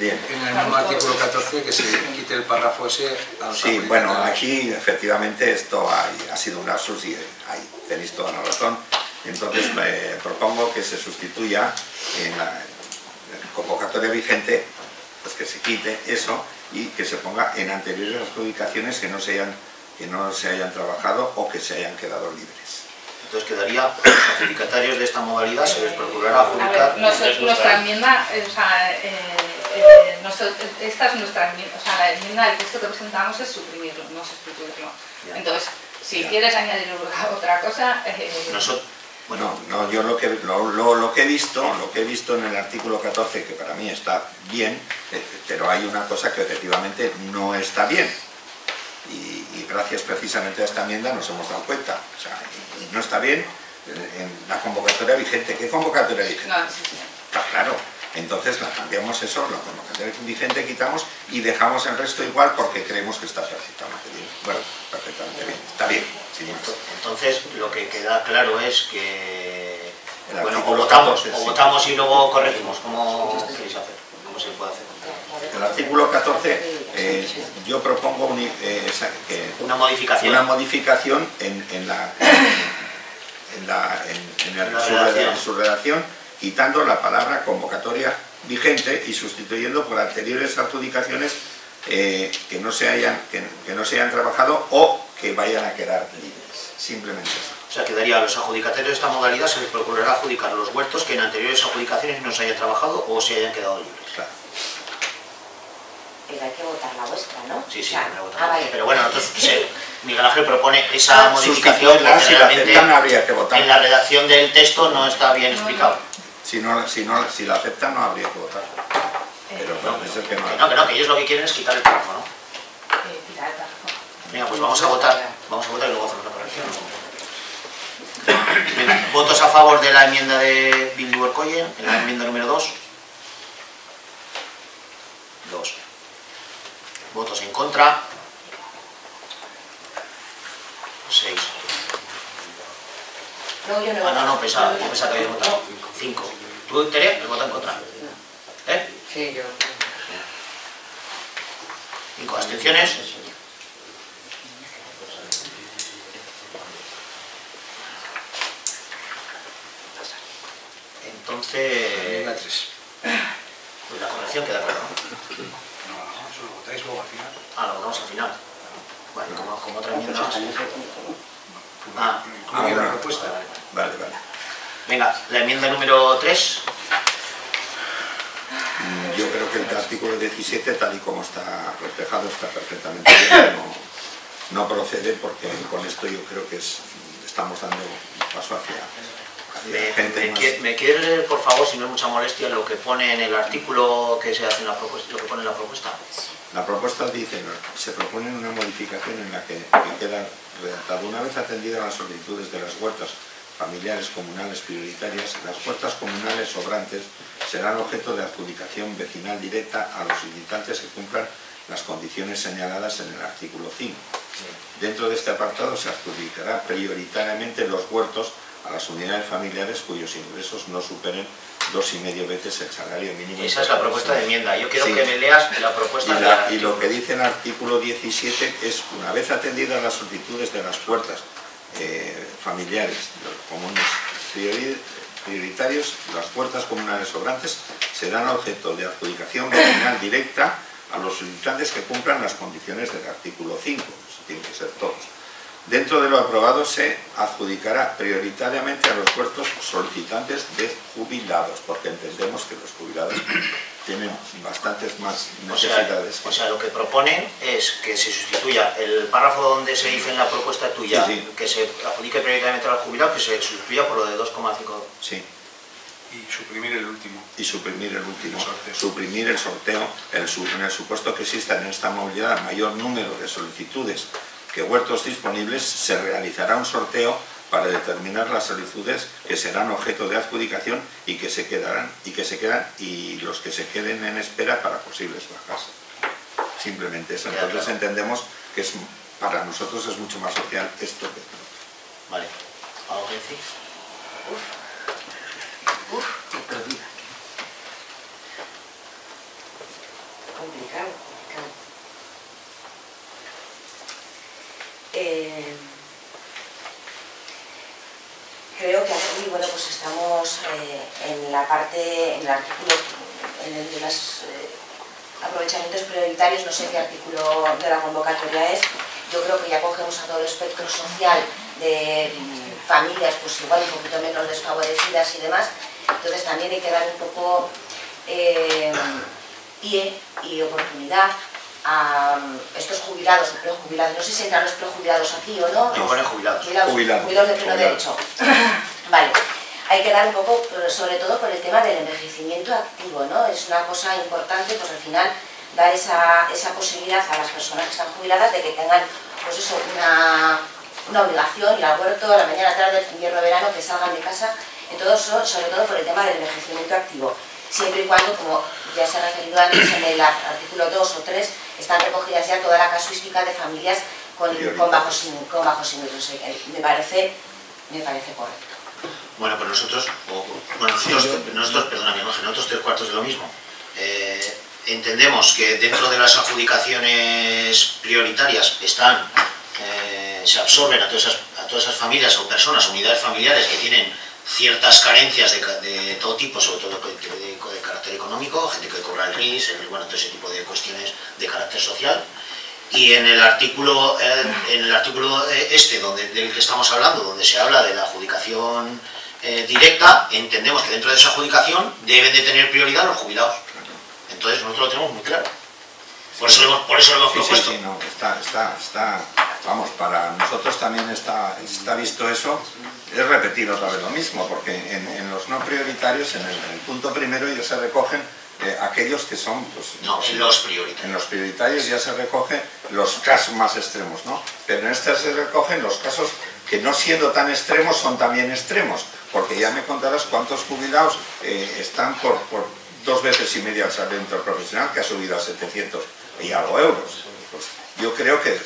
Bien. En el mismo artículo 14 que se quite el párrafo ese Sí, bueno, aquí efectivamente esto ha sido un lapsus y ahí tenéis toda la razón. Entonces eh, propongo que se sustituya en la en convocatoria vigente, pues que se quite eso y que se ponga en anteriores adjudicaciones que no se hayan, que no se hayan trabajado o que se hayan quedado libres. Entonces quedaría, a los adjudicatarios de esta modalidad se les procurará adjudicar. ver, nos- nuestra enmienda, eh, o sea, eh, eh, esta es nuestra enmienda, o sea, la enmienda del texto que presentamos es suprimirlo, no sustituirlo. Ya. Entonces, si Ya. quieres añadir otra cosa, eh, Nosotros, bueno, No, no, yo lo que, lo, lo- lo que he visto, lo que he visto en el artículo 14, que para mí está bien, eh, pero hay una cosa que efectivamente no está bien. Y, y gracias precisamente a esta enmienda nos hemos dado cuenta. O sea, y- y no está bien eh, en la convocatoria vigente. ¿Qué convocatoria vigente? no, sí, sí. Está claro. Entonces la cambiamos eso, la convocatoria vigente quitamos y dejamos el resto igual porque creemos que está perfectamente bien. Bueno, perfectamente bien. Está bien, sin más. entonces lo que queda claro es que bueno, o votamos, 14, o votamos y luego corregimos. ¿Cómo queréis hacer? ¿Cómo se puede hacer? El artículo 14, eh, yo propongo un- eh, esa- Una modificación. una modificación en, en la, en, la- en- el- su, redacción. en su redacción, quitando la palabra convocatoria vigente y sustituyendo por anteriores adjudicaciones eh, que, no se hayan, que, que no se hayan trabajado o que vayan a quedar libres. Simplemente eso. O sea, quedaría a los adjudicatarios de esta modalidad se les procurará adjudicar los huertos que en anteriores adjudicaciones no se hayan trabajado o se hayan quedado libres. Pero hay que votar la vuestra, ¿no? Sí, sí, O sea, ah, vale. Pero bueno, entonces se- Miguel Ángel propone esa Ah, modificación porque si la aceptan habría que votar. en la redacción del texto no está bien explicado. Si, no, si, no, si la aceptan no habría que votar. Pero bueno, es el que no Que no, que no, que ellos lo que quieren es quitar el párrafo, ¿no? Eh, tira el párrafo. Venga, pues vamos a votar. Vamos a votar y luego hacemos la corrección. Votos a favor de la enmienda de Bildu Ercoyen, en la enmienda número 2. 2. Votos en contra. 6. No, yo no. Ah, no, no, pensaba, yo pensaba que había votado. 5. ¿Tú, Tere, has votado en contra? ¿Eh? Sí, yo. 5 abstenciones. Entonces, Enmienda 3. pues la corrección queda clara, ¿no? No, no, eso lo votáis luego al final. Ah, lo votamos al final. Vale, como, como otra enmienda más. Ah, Incluye la propuesta. Vale, vale. venga, la enmienda número 3. Mm, Yo creo que el artículo 17, tal y como está reflejado, está perfectamente bien. No, no procede porque con esto yo creo que es, estamos dando un paso hacia, hacia Me, gente me más... me quieres leer, por favor, si no es mucha molestia, lo que pone en el artículo que se hace en la propuesta, lo que pone en la propuesta? La propuesta dice, se propone una modificación en la que, que queda redactado. Una vez atendidas las solicitudes de las huertas familiares comunales prioritarias, las huertas comunales sobrantes serán objeto de adjudicación vecinal directa a los solicitantes que cumplan las condiciones señaladas en el artículo 5. Dentro de este apartado se adjudicará prioritariamente los huertos a las unidades familiares cuyos ingresos no superen dos y medio veces el salario mínimo. Esa es la propuesta de enmienda. Yo quiero que me leas la propuesta y, la, y lo que dice el artículo 17 es, una vez atendidas las solicitudes de las puertas eh, familiares, los comunes prioritarios, las puertas comunales sobrantes serán objeto de adjudicación vecinal directa a los solicitantes que cumplan las condiciones del artículo 5, eso tiene que ser todos. Dentro de lo aprobado se adjudicará prioritariamente a los puestos solicitantes de jubilados, porque entendemos que los jubilados tienen bastantes más necesidades. O sea, lo que proponen es que se sustituya el párrafo donde se dice en la propuesta tuya que se adjudique prioritariamente a los jubilados, que se sustituya por lo de 2,5. Sí. Y suprimir el último. Y suprimir el último. suprimir el sorteo en el supuesto que exista en esta movilidad mayor número de solicitudes que huertos disponibles, se realizará un sorteo para determinar las solicitudes que serán objeto de adjudicación y que se quedarán y que se quedan y los que se queden en espera para posibles bajas. Simplemente eso. Entonces entendemos que es, para nosotros es mucho más social esto que Vale. ¿Algo que decir? Uf. Uf, qué Complicado. Eh, creo que aquí, bueno, pues estamos eh, en la parte, en el artículo, en el de los eh, aprovechamientos prioritarios, no sé qué artículo de la convocatoria es, yo creo que ya cogemos a todo el espectro social de mm, familias, pues igual un poquito menos desfavorecidas y demás, entonces también hay que dar un poco pie y oportunidad a estos jubilados o prejubilados, no sé si entran los prejubilados aquí o no. No, jubilados. Jubilados, jubilados. de pleno derecho. vale. Hay que dar un poco, sobre todo por el tema del envejecimiento activo, ¿no? Es una cosa importante, pues al final, dar esa, esa posibilidad a las personas que están jubiladas de que tengan, pues eso, una, una obligación, ir al huerto, a la mañana, tarde, invierno, verano, que salgan de casa, todo eso, sobre todo por el tema del envejecimiento activo siempre y cuando, como ya se ha referido antes en el artículo 2 o 3, están recogidas ya toda la casuística de familias con, con bajos, con bajos ingresos. Me parece, me parece correcto. Bueno, pues nosotros, bueno, nosotros, nosotros nosotros tres cuartos de lo mismo. Eh, entendemos que dentro de las adjudicaciones prioritarias están, eh, se absorben a todas, esas, a todas esas familias o personas, unidades familiares que tienen ciertas carencias de, todo tipo, sobre todo de, carácter económico, gente que cobra el RIS, bueno, todo ese tipo de cuestiones de carácter social. Y en el artículo, eh, en el artículo eh, este donde, del que estamos hablando, donde se habla de la adjudicación eh, directa, entendemos que dentro de esa adjudicación deben de tener prioridad los jubilados. Entonces nosotros lo tenemos muy claro. Por eso, lo hemos, por eso lo hemos propuesto. Sí, no, está, está, está, vamos, para nosotros también está, está visto eso es repetir otra vez lo mismo, porque en, los no prioritarios, en el, punto primero ya se recogen eh, aquellos que son... Pues, no, en los prioritarios. En los prioritarios ya se recogen los casos más extremos, ¿no? Pero en este se recogen los casos que no siendo tan extremos son también extremos, porque ya me contarás cuántos jubilados eh, están por, dos veces y media al salario profesional que ha subido a 700 y algo euros. Pues yo creo que,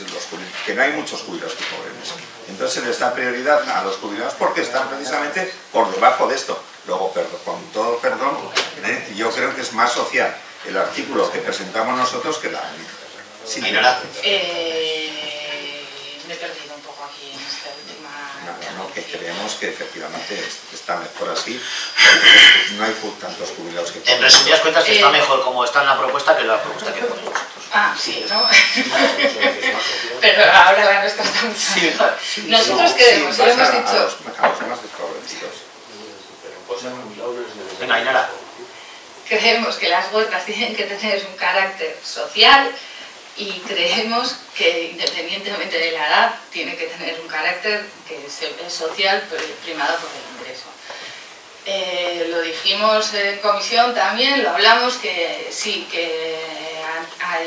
que no hay muchos jubilados que cobren eso. Entonces se les da prioridad a los jubilados porque están precisamente por debajo de esto. Luego, con todo perdón, ¿eh? yo creo que es más social el artículo que presentamos nosotros que la... Señora. Eh, me he perdido un poco aquí en esta última... No, no, que creemos que efectivamente está mejor así, no hay tantos jubilados que... En resumidas cuentas está eh, mejor como está en la propuesta que la propuesta que ponemos nosotros. Ah, sí, ¿no? Pero ahora la nuestra está mucho sí, mejor. Nosotros no, queremos, sí, lo hemos dicho... A los, a los más desfavorecidos. Venga, Ainara. Creemos que las huertas tienen que tener un carácter social y creemos que independientemente de la edad tiene que tener un carácter que es social primado por el ingreso. Eh, lo dijimos en comisión también, lo hablamos que sí, que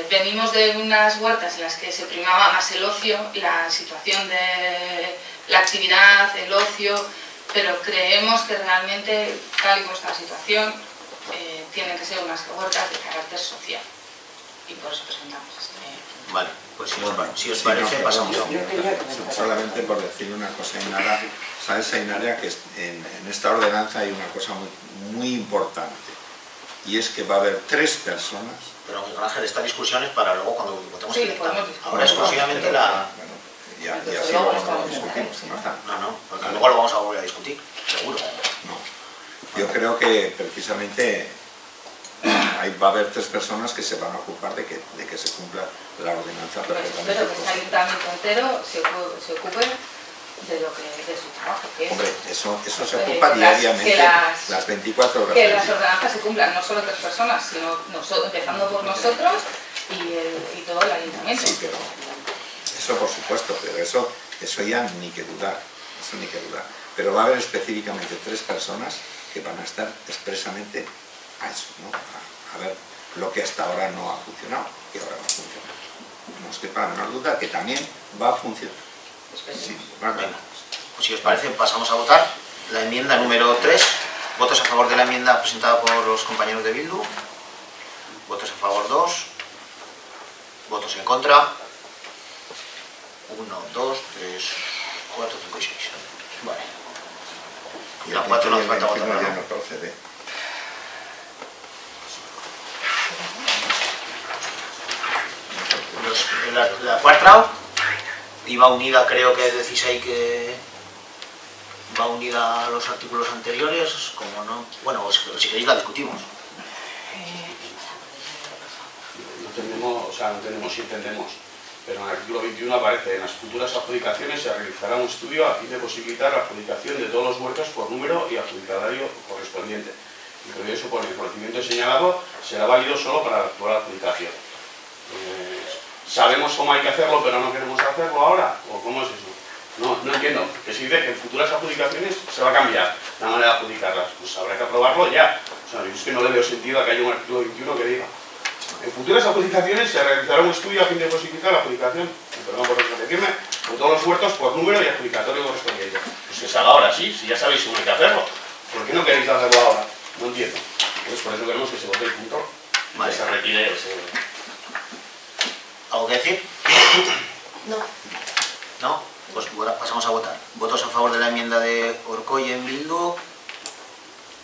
venimos de unas huertas en las que se primaba más el ocio, la situación de la actividad, el ocio, pero creemos que realmente, tal y como está la situación, eh, tienen que ser unas huertas de carácter social. Y por eso presentamos este... Vale, pues si, os, si os parece, pasamos. Solamente por decir una cosa, Inara, sabes, Inara, que en, en esta ordenanza hay una cosa muy, muy importante, y es que va a haber tres personas pero Miguel Ángel, esta discusión es para luego cuando votemos sí, el dictamen. Ahora exclusivamente la... Bueno, ya, ya sí lo vamos a discutir, no, no, porque luego lo vamos a volver a discutir, seguro. No. Yo creo que precisamente ahí va a haber tres personas que se van a ocupar de que, de que se cumpla la ordenanza perfectamente. Espero que el ayuntamiento entero se, se ocupe de lo que de su trabajo. Que Hombre, eso, eso se ocupa diariamente, las, las, 24 horas. Que las ordenanzas se cumplan, no solo tres personas, sino nosotros, empezando por nosotros y, el, y todo el ayuntamiento. Sí, pero eso por supuesto, pero eso, eso ya ni que dudar, eso ni que dudar. Pero va a haber específicamente tres personas que van a estar expresamente a eso, ¿no? a, a ver lo que hasta ahora no ha funcionado, que ahora va a funcionar. No os quepa la menor duda que también va a funcionar. Sí, pues si os parece pasamos a votar la enmienda número 3. Votos a favor de la enmienda presentada por los compañeros de Bildu. Votos a favor 2. Votos en contra. 1, 2, 3, 4, 5 y 6. Vale. Y la 4 no hace falta votar. No procede. La, la cuarta iba unida, creo que decís ahí que va unida a los artículos anteriores, como no... Bueno, si queréis la discutimos. No tenemos, o sea, no tenemos, sí entendemos, pero en el artículo 21 aparece, en las futuras adjudicaciones se realizará un estudio a fin de posibilitar la adjudicación de todos los huertos por número y adjudicatario correspondiente. Y por eso pone el conocimiento señalado será válido solo para la actual adjudicación. Eh, sabemos cómo hay que hacerlo, pero no queremos hacerlo ahora, o cómo es eso. No, no entiendo, que si dice que en futuras adjudicaciones se va a cambiar la manera de adjudicarlas, pues habrá que aprobarlo ya. O sea, yo es que no le veo sentido a que haya un artículo 21 que diga en futuras adjudicaciones se realizará un estudio a fin de posibilitar la adjudicación, perdón por repetirme, de todos los huertos por número y adjudicatorio correspondiente. Pues que se haga ahora, sí, si ya sabéis cómo hay que hacerlo. ¿Por qué no queréis hacerlo ahora? No entiendo. Pues por eso queremos que se vote el punto vale. que se retire ese... ¿Algo que decir? No. ¿No? Pues pasamos a votar. ¿Votos a favor de la enmienda de Orcoy en Bildu?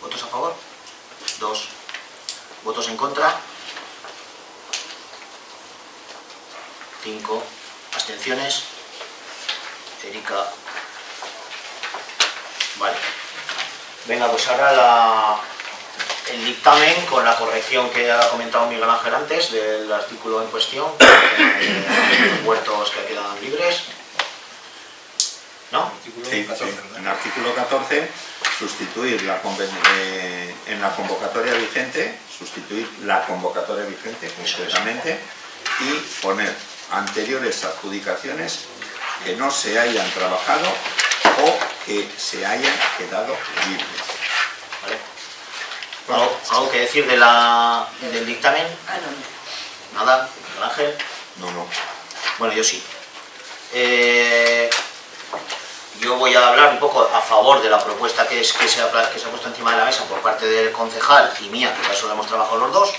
¿Votos a favor? Dos. ¿Votos en contra? Cinco. ¿Abstenciones? Erika. Vale. Venga, pues ahora la, el dictamen con la corrección que ha comentado Miguel Ángel antes del artículo en cuestión, los huertos que quedan libres. ¿No? Sí, en el artículo 14, sustituir la eh, en la convocatoria vigente, sustituir la convocatoria vigente concretamente y poner anteriores adjudicaciones que no se hayan trabajado o que se hayan quedado libres. ¿Algo, que decir de la, del dictamen? Ah, no. ¿Nada? Ángel? No, no. Bueno, yo sí. Eh, yo voy a hablar un poco a favor de la propuesta que, es, que, se ha, que se ha puesto encima de la mesa por parte del concejal y mía, que para eso lo hemos trabajado los dos,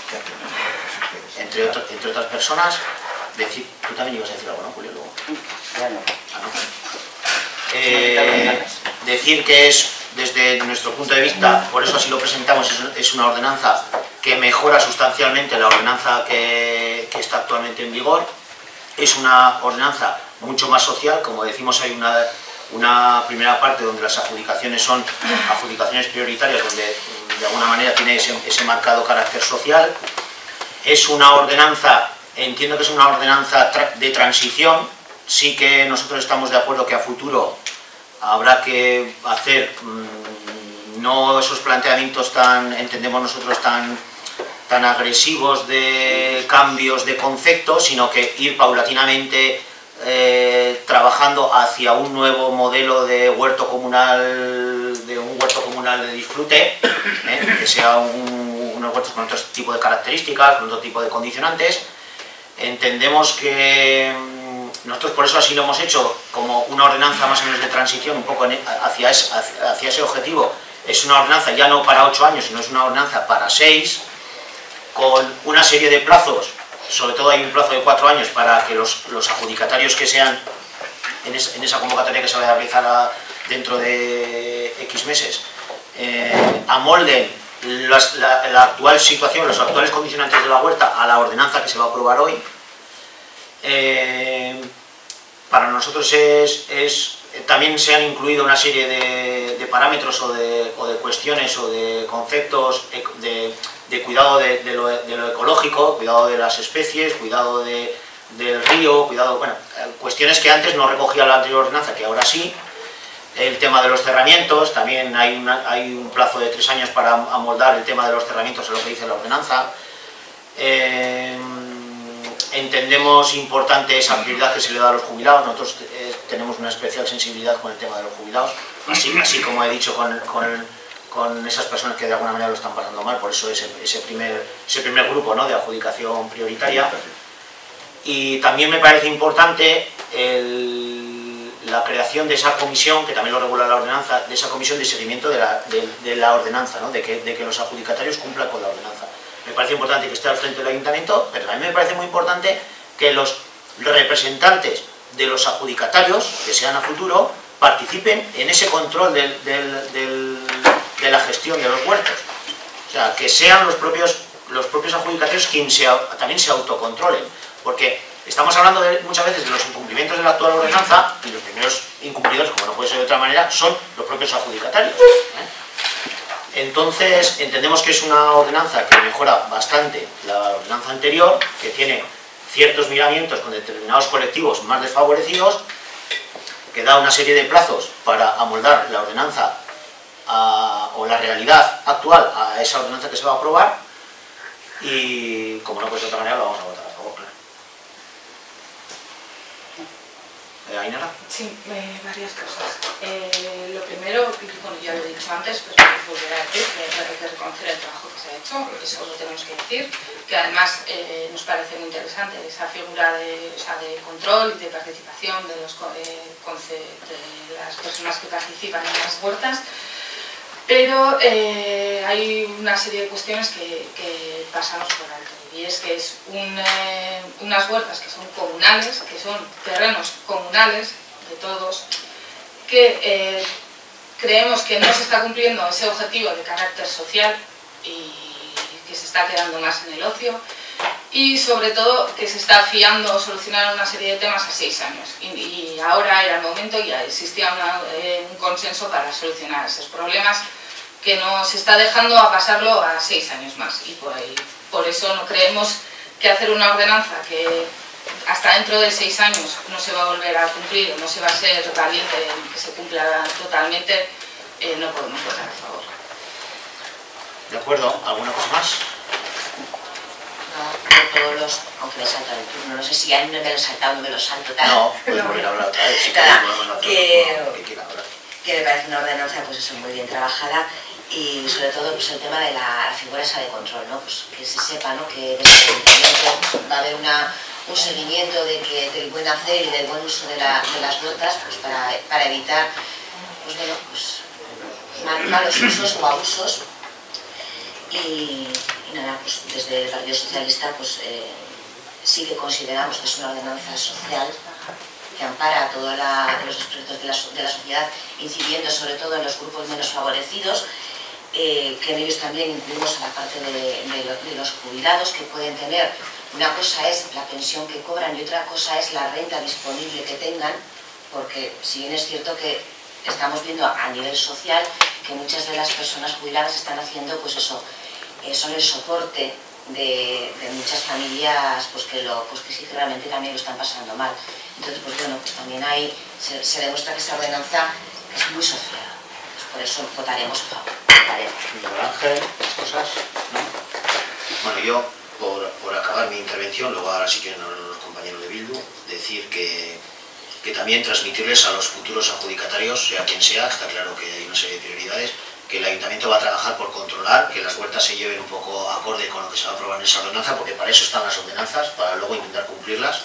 entre, entre otras personas. Decir, tú también ibas a decir algo, ¿no, Julio? Luego. Ya no. Ah, no. Eh, decir que es desde nuestro punto de vista, por eso así lo presentamos, es una ordenanza que mejora sustancialmente la ordenanza que, está actualmente en vigor. Es una ordenanza mucho más social, como decimos hay una, una primera parte donde las adjudicaciones son adjudicaciones prioritarias, donde de alguna manera tiene ese, ese marcado carácter social. Es una ordenanza, entiendo que es una ordenanza de transición, sí que nosotros estamos de acuerdo que a futuro habrá que hacer mm, no esos planteamientos tan, entendemos nosotros, tan, tan agresivos de cambios de concepto, sino que ir paulatinamente eh, trabajando hacia un nuevo modelo de huerto comunal, de un huerto comunal de disfrute, eh, que sea un, unos huertos con otro tipo de características, con otro tipo de condicionantes, Entendemos que mm, nosotros por eso así lo hemos hecho, como una ordenanza más o menos de transición, un poco hacia ese, hacia ese objetivo. Es una ordenanza ya no para ocho años, sino es una ordenanza para seis, con una serie de plazos, sobre todo hay un plazo de cuatro años para que los, adjudicatarios que sean en, esa convocatoria que se va a realizar dentro de X meses, eh, amolden la, actual situación, los actuales condicionantes de la huerta a la ordenanza que se va a aprobar hoy. Eh, para nosotros es, también se han incluido una serie de, parámetros o de, cuestiones o de conceptos de, cuidado de, lo, ecológico, cuidado de las especies, cuidado del río, cuidado, bueno, cuestiones que antes no recogía la anterior ordenanza, que ahora sí, el tema de los cerramientos, también hay, hay un plazo de tres años para amoldar el tema de los cerramientos a lo que dice la ordenanza. Eh, entendemos importante esa prioridad que se le da a los jubilados, nosotros eh, tenemos una especial sensibilidad con el tema de los jubilados, así, como he dicho con, con, esas personas que de alguna manera lo están pasando mal, por eso ese, ese primer, ese primer grupo ¿no? de adjudicación prioritaria. Y también me parece importante la creación de esa comisión, que también lo regula la ordenanza, de esa comisión de seguimiento de la, de, la ordenanza, ¿no? de, que, de, que, los adjudicatarios cumplan con la ordenanza. Me parece importante que esté al frente del ayuntamiento, pero también me parece muy importante que los representantes de los adjudicatarios, que sean a futuro, participen en ese control de la gestión de los huertos. O sea, que sean los propios, los propios adjudicatarios quienes también se autocontrolen. Porque Estamos hablando muchas veces de los incumplimientos de la actual ordenanza y los primeros incumplidores, como no puede ser de otra manera, son los propios adjudicatarios. ¿eh? Entonces, entendemos que es una ordenanza que mejora bastante la ordenanza anterior, que tiene ciertos miramientos con determinados colectivos más desfavorecidos, que da una serie de plazos para amoldar la ordenanza o la realidad actual a esa ordenanza que se va a aprobar y, como no puede ser de otra manera, lo vamos a votar. Eh, sí, varias cosas. Eh, lo primero, bueno, ya lo he dicho antes, pero a volver a decir que hay que reconocer el trabajo que se ha hecho, eso lo tenemos que decir, que además eh, nos parece muy interesante esa figura de, de control y de participación de, los, de las personas que participan en las huertas, pero hay una serie de cuestiones que, que pasamos por alto y es que es eh, unas huertas que son comunales, que son terrenos comunales de todos, que eh, creemos que no se está cumpliendo ese objetivo de carácter social y que se está quedando más en el ocio y sobre todo que se está fiando solucionar una serie de temas a seis años. Y, ahora era el momento y existía eh, un consenso para solucionar esos problemas que no se está dejando a pasarlo a seis años más y por ahí por eso no creemos que hacer una ordenanza que hasta dentro de seis años no se va a volver a cumplir, no se va a ser valiente en que se cumpla totalmente, eh, no podemos votar a favor. De acuerdo, ¿alguna cosa más? No, todos los, aunque me salta el turno, no sé si a mí me lo he saltado o no me lo salto. Tal. No, puedes volver a hablar otra vez. que, que, me parece una ordenanza pues eso, muy bien trabajada y sobre todo pues, el tema de la, figura esa de control, ¿no? pues, que se sepa ¿no? que va a haber una, un seguimiento de que, del buen hacer y del buen uso de, la, de las botas pues, para, para, evitar pues, bueno, pues, malos usos o abusos. Y, nada, pues desde el Partido Socialista pues, eh, sí que consideramos que es una ordenanza social que ampara a todos los aspectos de la sociedad, incidiendo sobre todo en los grupos menos favorecidos eh, que en ellos también incluimos a la parte de, los jubilados que pueden tener, una cosa es la pensión que cobran y otra cosa es la renta disponible que tengan, porque si bien es cierto que estamos viendo a nivel social que muchas de las personas jubiladas están haciendo, pues eso, eh, son el soporte de, muchas familias pues que, lo, pues que sí realmente también lo están pasando mal. Entonces, pues bueno, pues también ahí se, se demuestra que esta ordenanza es muy social por eso votaremos favor. Ángel, cosas? Bueno, yo, por, acabar mi intervención, luego ahora sí quieren hablar los compañeros de Bildu, decir que, que también transmitirles a los futuros adjudicatarios, sea quien sea, está claro que hay una serie de prioridades, que el ayuntamiento va a trabajar por controlar que las huertas se lleven un poco acorde con lo que se va a aprobar en esa ordenanza, porque para eso están las ordenanzas, para luego intentar cumplirlas.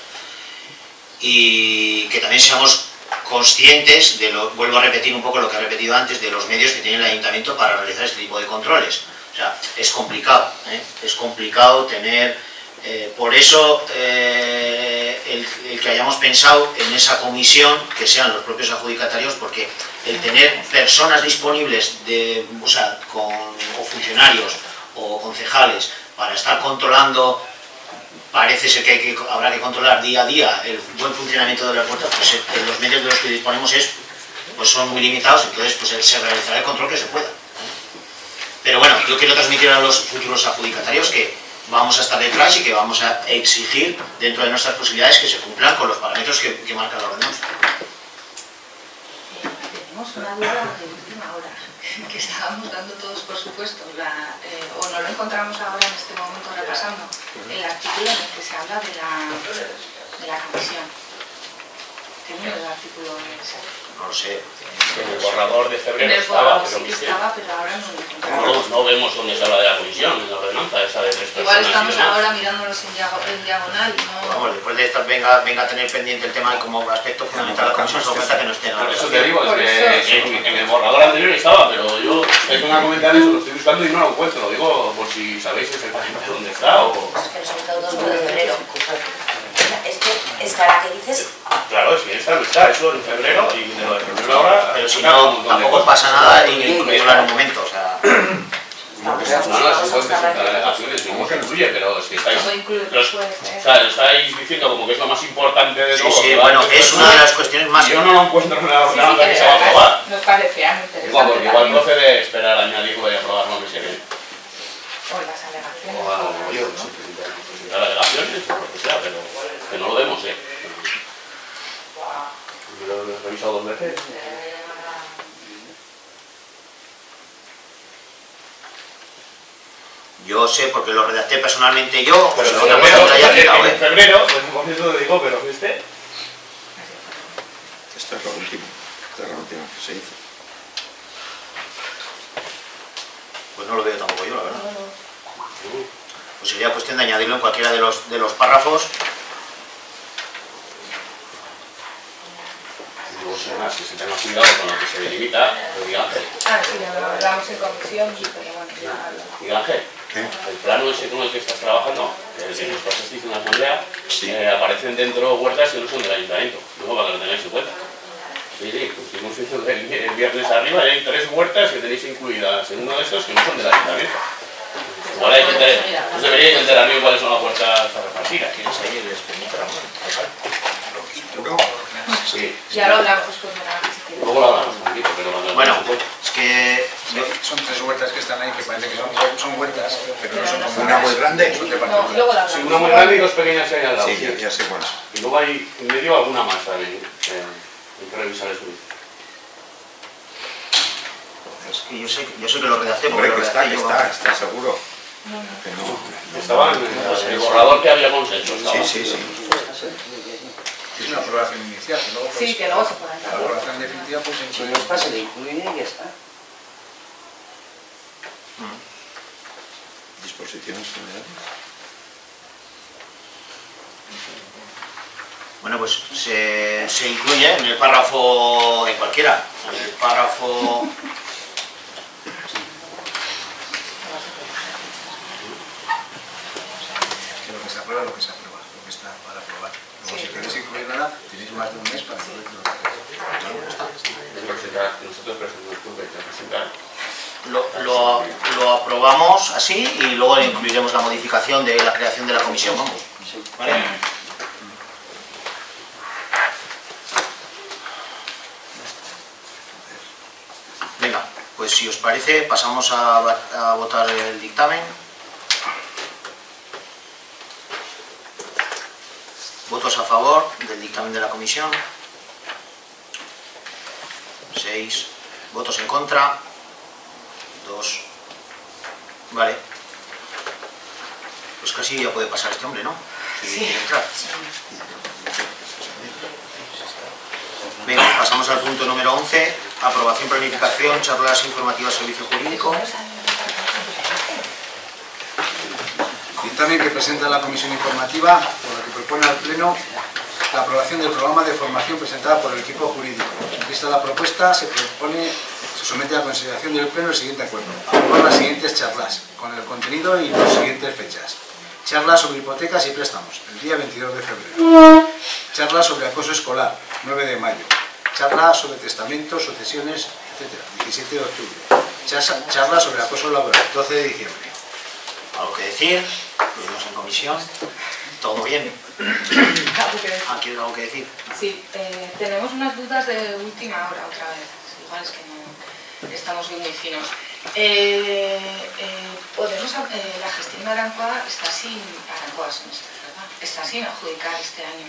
Y que también seamos conscientes de lo, vuelvo a repetir un poco lo que he repetido antes, de los medios que tiene el ayuntamiento para realizar este tipo de controles. O sea, es complicado, ¿eh? es complicado tener... eh, por eso eh, el, que hayamos pensado en esa comisión, que sean los propios adjudicatarios, porque el tener personas disponibles, de, o o funcionarios o concejales, para estar controlando parece ser que, habrá que controlar día a día el buen funcionamiento de las puertas, pues eh, los medios de los que disponemos es, pues son muy limitados, entonces pues se realizará el control que se pueda. Pero bueno, yo quiero transmitir a los futuros adjudicatarios que vamos a estar detrás y que vamos a exigir dentro de nuestras posibilidades que se cumplan con los parámetros que, marca la ordenanza. Tenemos una duda de última hora, que estábamos dando todos por supuesto, la, eh, o no lo encontramos ahora en este momento repasando, el artículo en el que se habla de la, de la comisión. ¿Qué número de artículo es? No lo sé. En el borrador de febrero estaba, borrador pero sí que estaba, pero ahora no lo no, no vemos dónde se habla de la comisión, en la ordenanza, esa de tres personas. Igual estamos ahora mirándolos en, diago- en diagonal no... Vamos, después de estar venga, venga a tener pendiente el tema como aspecto fundamental de la comisión, da cuenta que no esté en Por eso te digo, es eso- que en, en el borrador anterior estaba, pero yo estoy con a comentar eso, lo estoy buscando y no lo encuentro. Lo digo por si sabéis exactamente dónde está o... Es que nos han quitado dos de febrero. Es que, que que dices, Claro, es que esta no está, eso en febrero y de lo de febrero ahora... Pero si un no, tampoco pasa nada y incluirla en un momento, o sea... No, no, pueden presentar alegaciones, ningún que incluye, pero es que estáis... Como incluye los- después, o sea, lo estáis diciendo como que es lo más importante de Sí, todo. sí, que a bueno, es una de las cuestiones más... y Yo no lo encuentro Sí, sí, ordenanza que que se va a aprobar. nos parecía interesante Igual, porque igual procede esperar a añadirlo y aprobarlo que se viene. O las alegaciones. O a yo, ¿no? presentar alegaciones o lo que sea, pero que no lo demos, ¿eh? Yo lo he revisado dos veces. Yo sé, porque lo redacté personalmente yo, Pero no la haya quitado, en ¿eh? febrero, pues por eso te digo, pero este... Esta es la última, esta es la última que se hizo. Pues no lo veo tampoco yo, la verdad. Pues sería cuestión de añadirlo en cualquiera de los, de los párrafos. Y luego además que se tenga cuidado con lo que se delimita, pero Miguel Ángel, Ah, sí, lo hablamos en comisión, pero bueno, ya lo- Miguel Ángel, el plano ese con el que estás trabajando, que el que nos pasasteis en la asamblea, Sí. eh, aparecen dentro huertas que no son del ayuntamiento, luego para que lo tengáis en cuenta. Sí, sí, pues estuvimos viendo el, el viernes arriba y hay tres huertas que tenéis incluidas en uno de estos que no son del ayuntamiento. Igual hay que enterar, os deberíais enterar bien cuáles son las huertas a repartir. ¿Tienes ahí el expediente? ¿Seguro? Sí, Ya lo hablamos después de la luego lo hablamos un poquito, pero Bueno, es que Son tres huertas que están ahí que parece que son, son huertas, pero no son como Una muy grande. son de No, luego hablamos. Sí, una muy grande y dos pequeñas que hay al lado. Sí, ya, ya sé cuál es. Y luego hay en medio alguna más también, eh, hay que revisar eso. es que yo sé, yo sé que lo redacté porque Hombre, que está, yo. está, seguro. Que no. Estaban en el borrador que había consenso. estaba. Sí, sí, sí. Es una aprobación inicial, que luego pues, Sí, que luego se puede la aprobación definitiva pues Si incluye... nos pasa de incluir y ya está. Disposiciones generales. Bueno, pues se, se incluye en el párrafo, en cualquiera, en el párrafo... que lo que se aprueba es lo que se aprueba, lo que está para aprobar. Luego si queréis tenéis más de un mes para. Lo, lo, lo aprobamos así y luego le incluiremos la modificación de la creación de la comisión, vamos. ¿Vale? Venga, pues si os parece pasamos a votar el dictamen. Votos a favor del dictamen de la comisión. Seis. Votos en contra. Dos. Vale. Pues casi ya puede pasar este hombre, ¿no? Si Sí. quiere entrar. Venga, pasamos al punto número 11, aprobación, planificación, charlas informativas, servicio jurídico. Dictamen que presenta la Comisión Informativa, por propone al Pleno la aprobación del programa de formación presentada por el equipo jurídico. Vista la propuesta, se propone, se somete a consideración del Pleno el siguiente acuerdo. Aprobar las siguientes charlas, con el contenido y las siguientes fechas. Charla sobre hipotecas y préstamos, el día 22 de febrero. Charla sobre acoso escolar, 9 de mayo. Charla sobre testamentos, sucesiones, etc., 17 de octubre. Charla- sobre acoso laboral, 12 de diciembre. ¿Algo que decir? Lo en comisión. ¿Todo bien? Ah, ¿Quieres algo que decir? Sí, eh, tenemos unas dudas de última hora otra vez. Igual es que no estamos bien muy finos. Eh, eh, podemos, eh, la gestión de Arancoa está sin Arancoa. Está sin adjudicar este año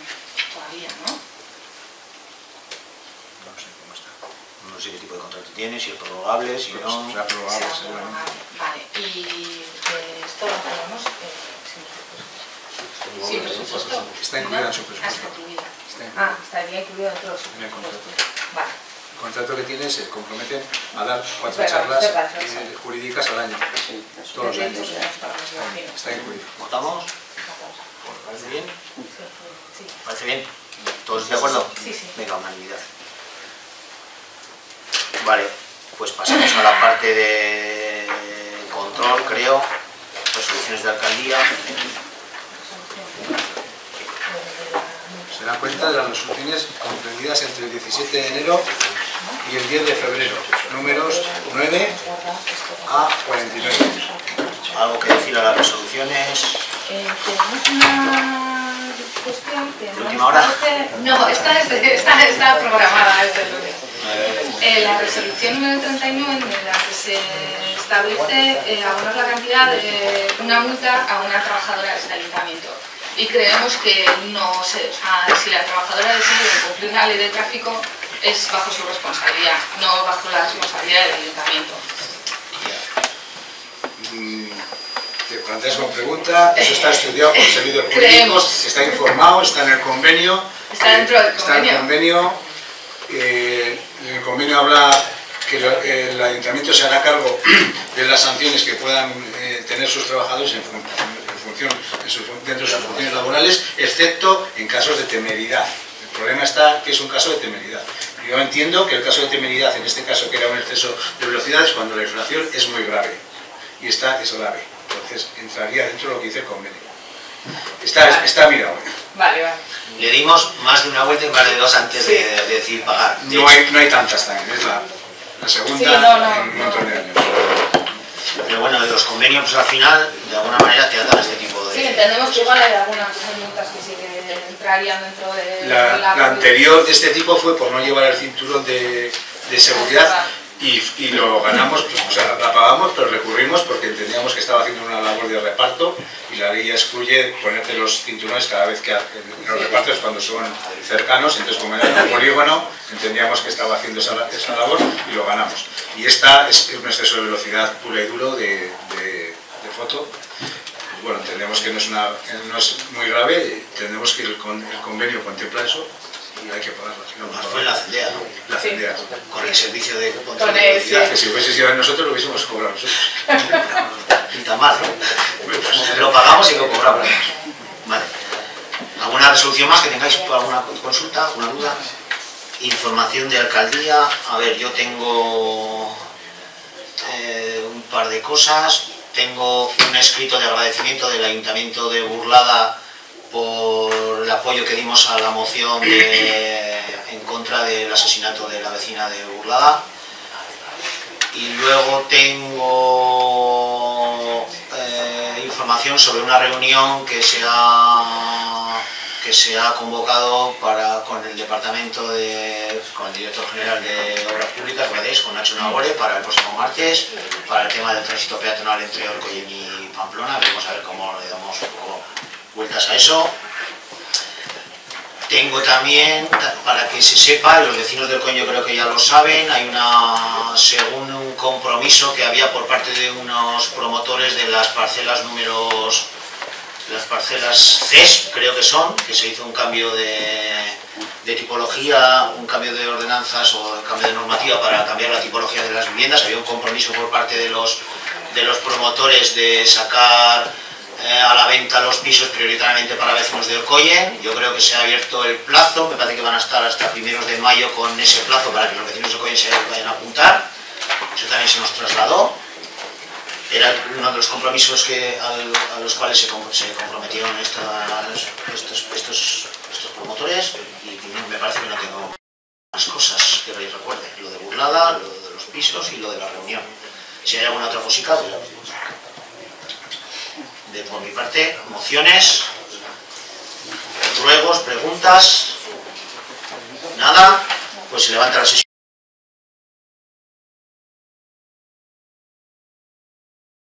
todavía, ¿no? No sé cómo está. No sé qué tipo de contrato tiene, si es prorrogable, si Pero no... será seguramente. prorrogable. Vale, y eh, esto lo tenemos Está incluida en su presupuesto. Está incluida. Ah, estaría incluido En el contrato. Vale. El contrato que tiene se comprometen a dar cuatro charlas eh, jurídicas al año. Todos los años. Está incluido. ¿Votamos? ¿Parece bien? sí. ¿Parece bien? ¿Todos de acuerdo? Sí, sí. Venga, unanimidad. Vale, pues pasamos a la parte de control, creo. Resoluciones de alcaldía. Se dan cuenta de las resoluciones comprendidas entre el 17 de enero y el 10 de febrero, números 9 a 49. ¿Algo que decir a las resoluciones? Eh, tenemos una cuestión que ¿De no última hora? No, esta, es de- esta está programada desde el lunes. Eh, la resolución número 39 en la que se establece eh, abonar la cantidad de una multa a una trabajadora de este ayuntamiento. Y creemos que no se, o sea, si la trabajadora decide cumplir la ley de tráfico es bajo su responsabilidad, no bajo la responsabilidad del ayuntamiento. Mm, Te planteas con pregunta, eso está estudiado por servidores está informado, está en el convenio. Está dentro del Está en el convenio. convenio. eh, en el convenio habla que el ayuntamiento se hará cargo de las sanciones que puedan eh, tener sus trabajadores en, fun- en función, en su dentro de sus funciones laborales, excepto en casos de temeridad. El problema está que es un caso de temeridad. Yo entiendo que el caso de temeridad, en este caso que era un exceso de velocidad, es cuando la infracción es muy grave. Y esta es grave. Entonces entraría dentro de lo que dice el convenio. Está, está mirado. Vale, vale. Le dimos más de una vuelta y más de dos antes de, de decir pagar. No hay, no hay tantas también, es la, la segunda Sí, no, no, en un montón de años. Pero bueno, de los convenios pues, al final, de alguna manera te atan este tipo. Sí, entendemos que igual hay algunas multas que sí que entrarían dentro de La, la anterior de este tipo fue por no llevar el cinturón de, de seguridad y, y lo ganamos, o sea, la pagamos, pero recurrimos porque entendíamos que estaba haciendo una labor de reparto y la ley excluye ponerte los cinturones cada vez que los repartos cuando son cercanos, entonces como era un polígono, entendíamos que estaba haciendo esa, esa labor y lo ganamos. Y esta es un exceso de velocidad pura y duro de, de- de foto. Bueno, entendemos que no es, una, no es muy grave, entendemos que el, con- el convenio contempla eso y hay que pagarlo. si no, no Más fue la cendea, ¿no? la cendea. Con el servicio de control Con de el- velocidad. Que si hubiese sido nosotros lo hubiésemos cobrado nosotros. Ni tan mal, ¿no? Pues lo pagamos y lo cobramos. Vale. ¿Alguna resolución más que tengáis por alguna consulta, alguna duda? Información de alcaldía. A ver, yo tengo eh, un par de cosas. Tengo un escrito de agradecimiento del Ayuntamiento de Burlada por el apoyo que dimos a la moción en contra del asesinato de la vecina de Burlada. Y luego tengo eh, información sobre una reunión que se ha, que se ha convocado para, con el departamento de, con el director general de Obras Públicas, con Nacho Nagore, para el próximo martes, para el tema del tránsito peatonal entre Orcoyen y Pamplona. Veremos a ver cómo le damos un poco vueltas a eso. Tengo también, ta- para que se sepa, los vecinos del coño creo que ya lo saben, hay una, según un compromiso que había por parte de unos promotores de las parcelas números, las parcelas CES, creo que son, que se hizo un cambio de, tipología, un cambio de ordenanzas o un cambio de normativa para cambiar la tipología de las viviendas. Había un compromiso por parte de los, de los promotores de sacar eh, a la venta los pisos prioritariamente para vecinos de Orcoyen. Yo creo que se ha abierto el plazo, me parece que van a estar hasta primeros de mayo con ese plazo para que los vecinos de Orcoyen se vayan a apuntar. Eso también se nos trasladó. Era uno de los compromisos que, a los cuales se, comprometieron estos, estos, promotores y me parece que no tengo más cosas que recuerde. Lo de burlada, lo de los pisos y lo de la reunión. Si hay alguna otra cosita, pues de por mi parte, mociones, ruegos, preguntas, nada, pues se levanta la sesión.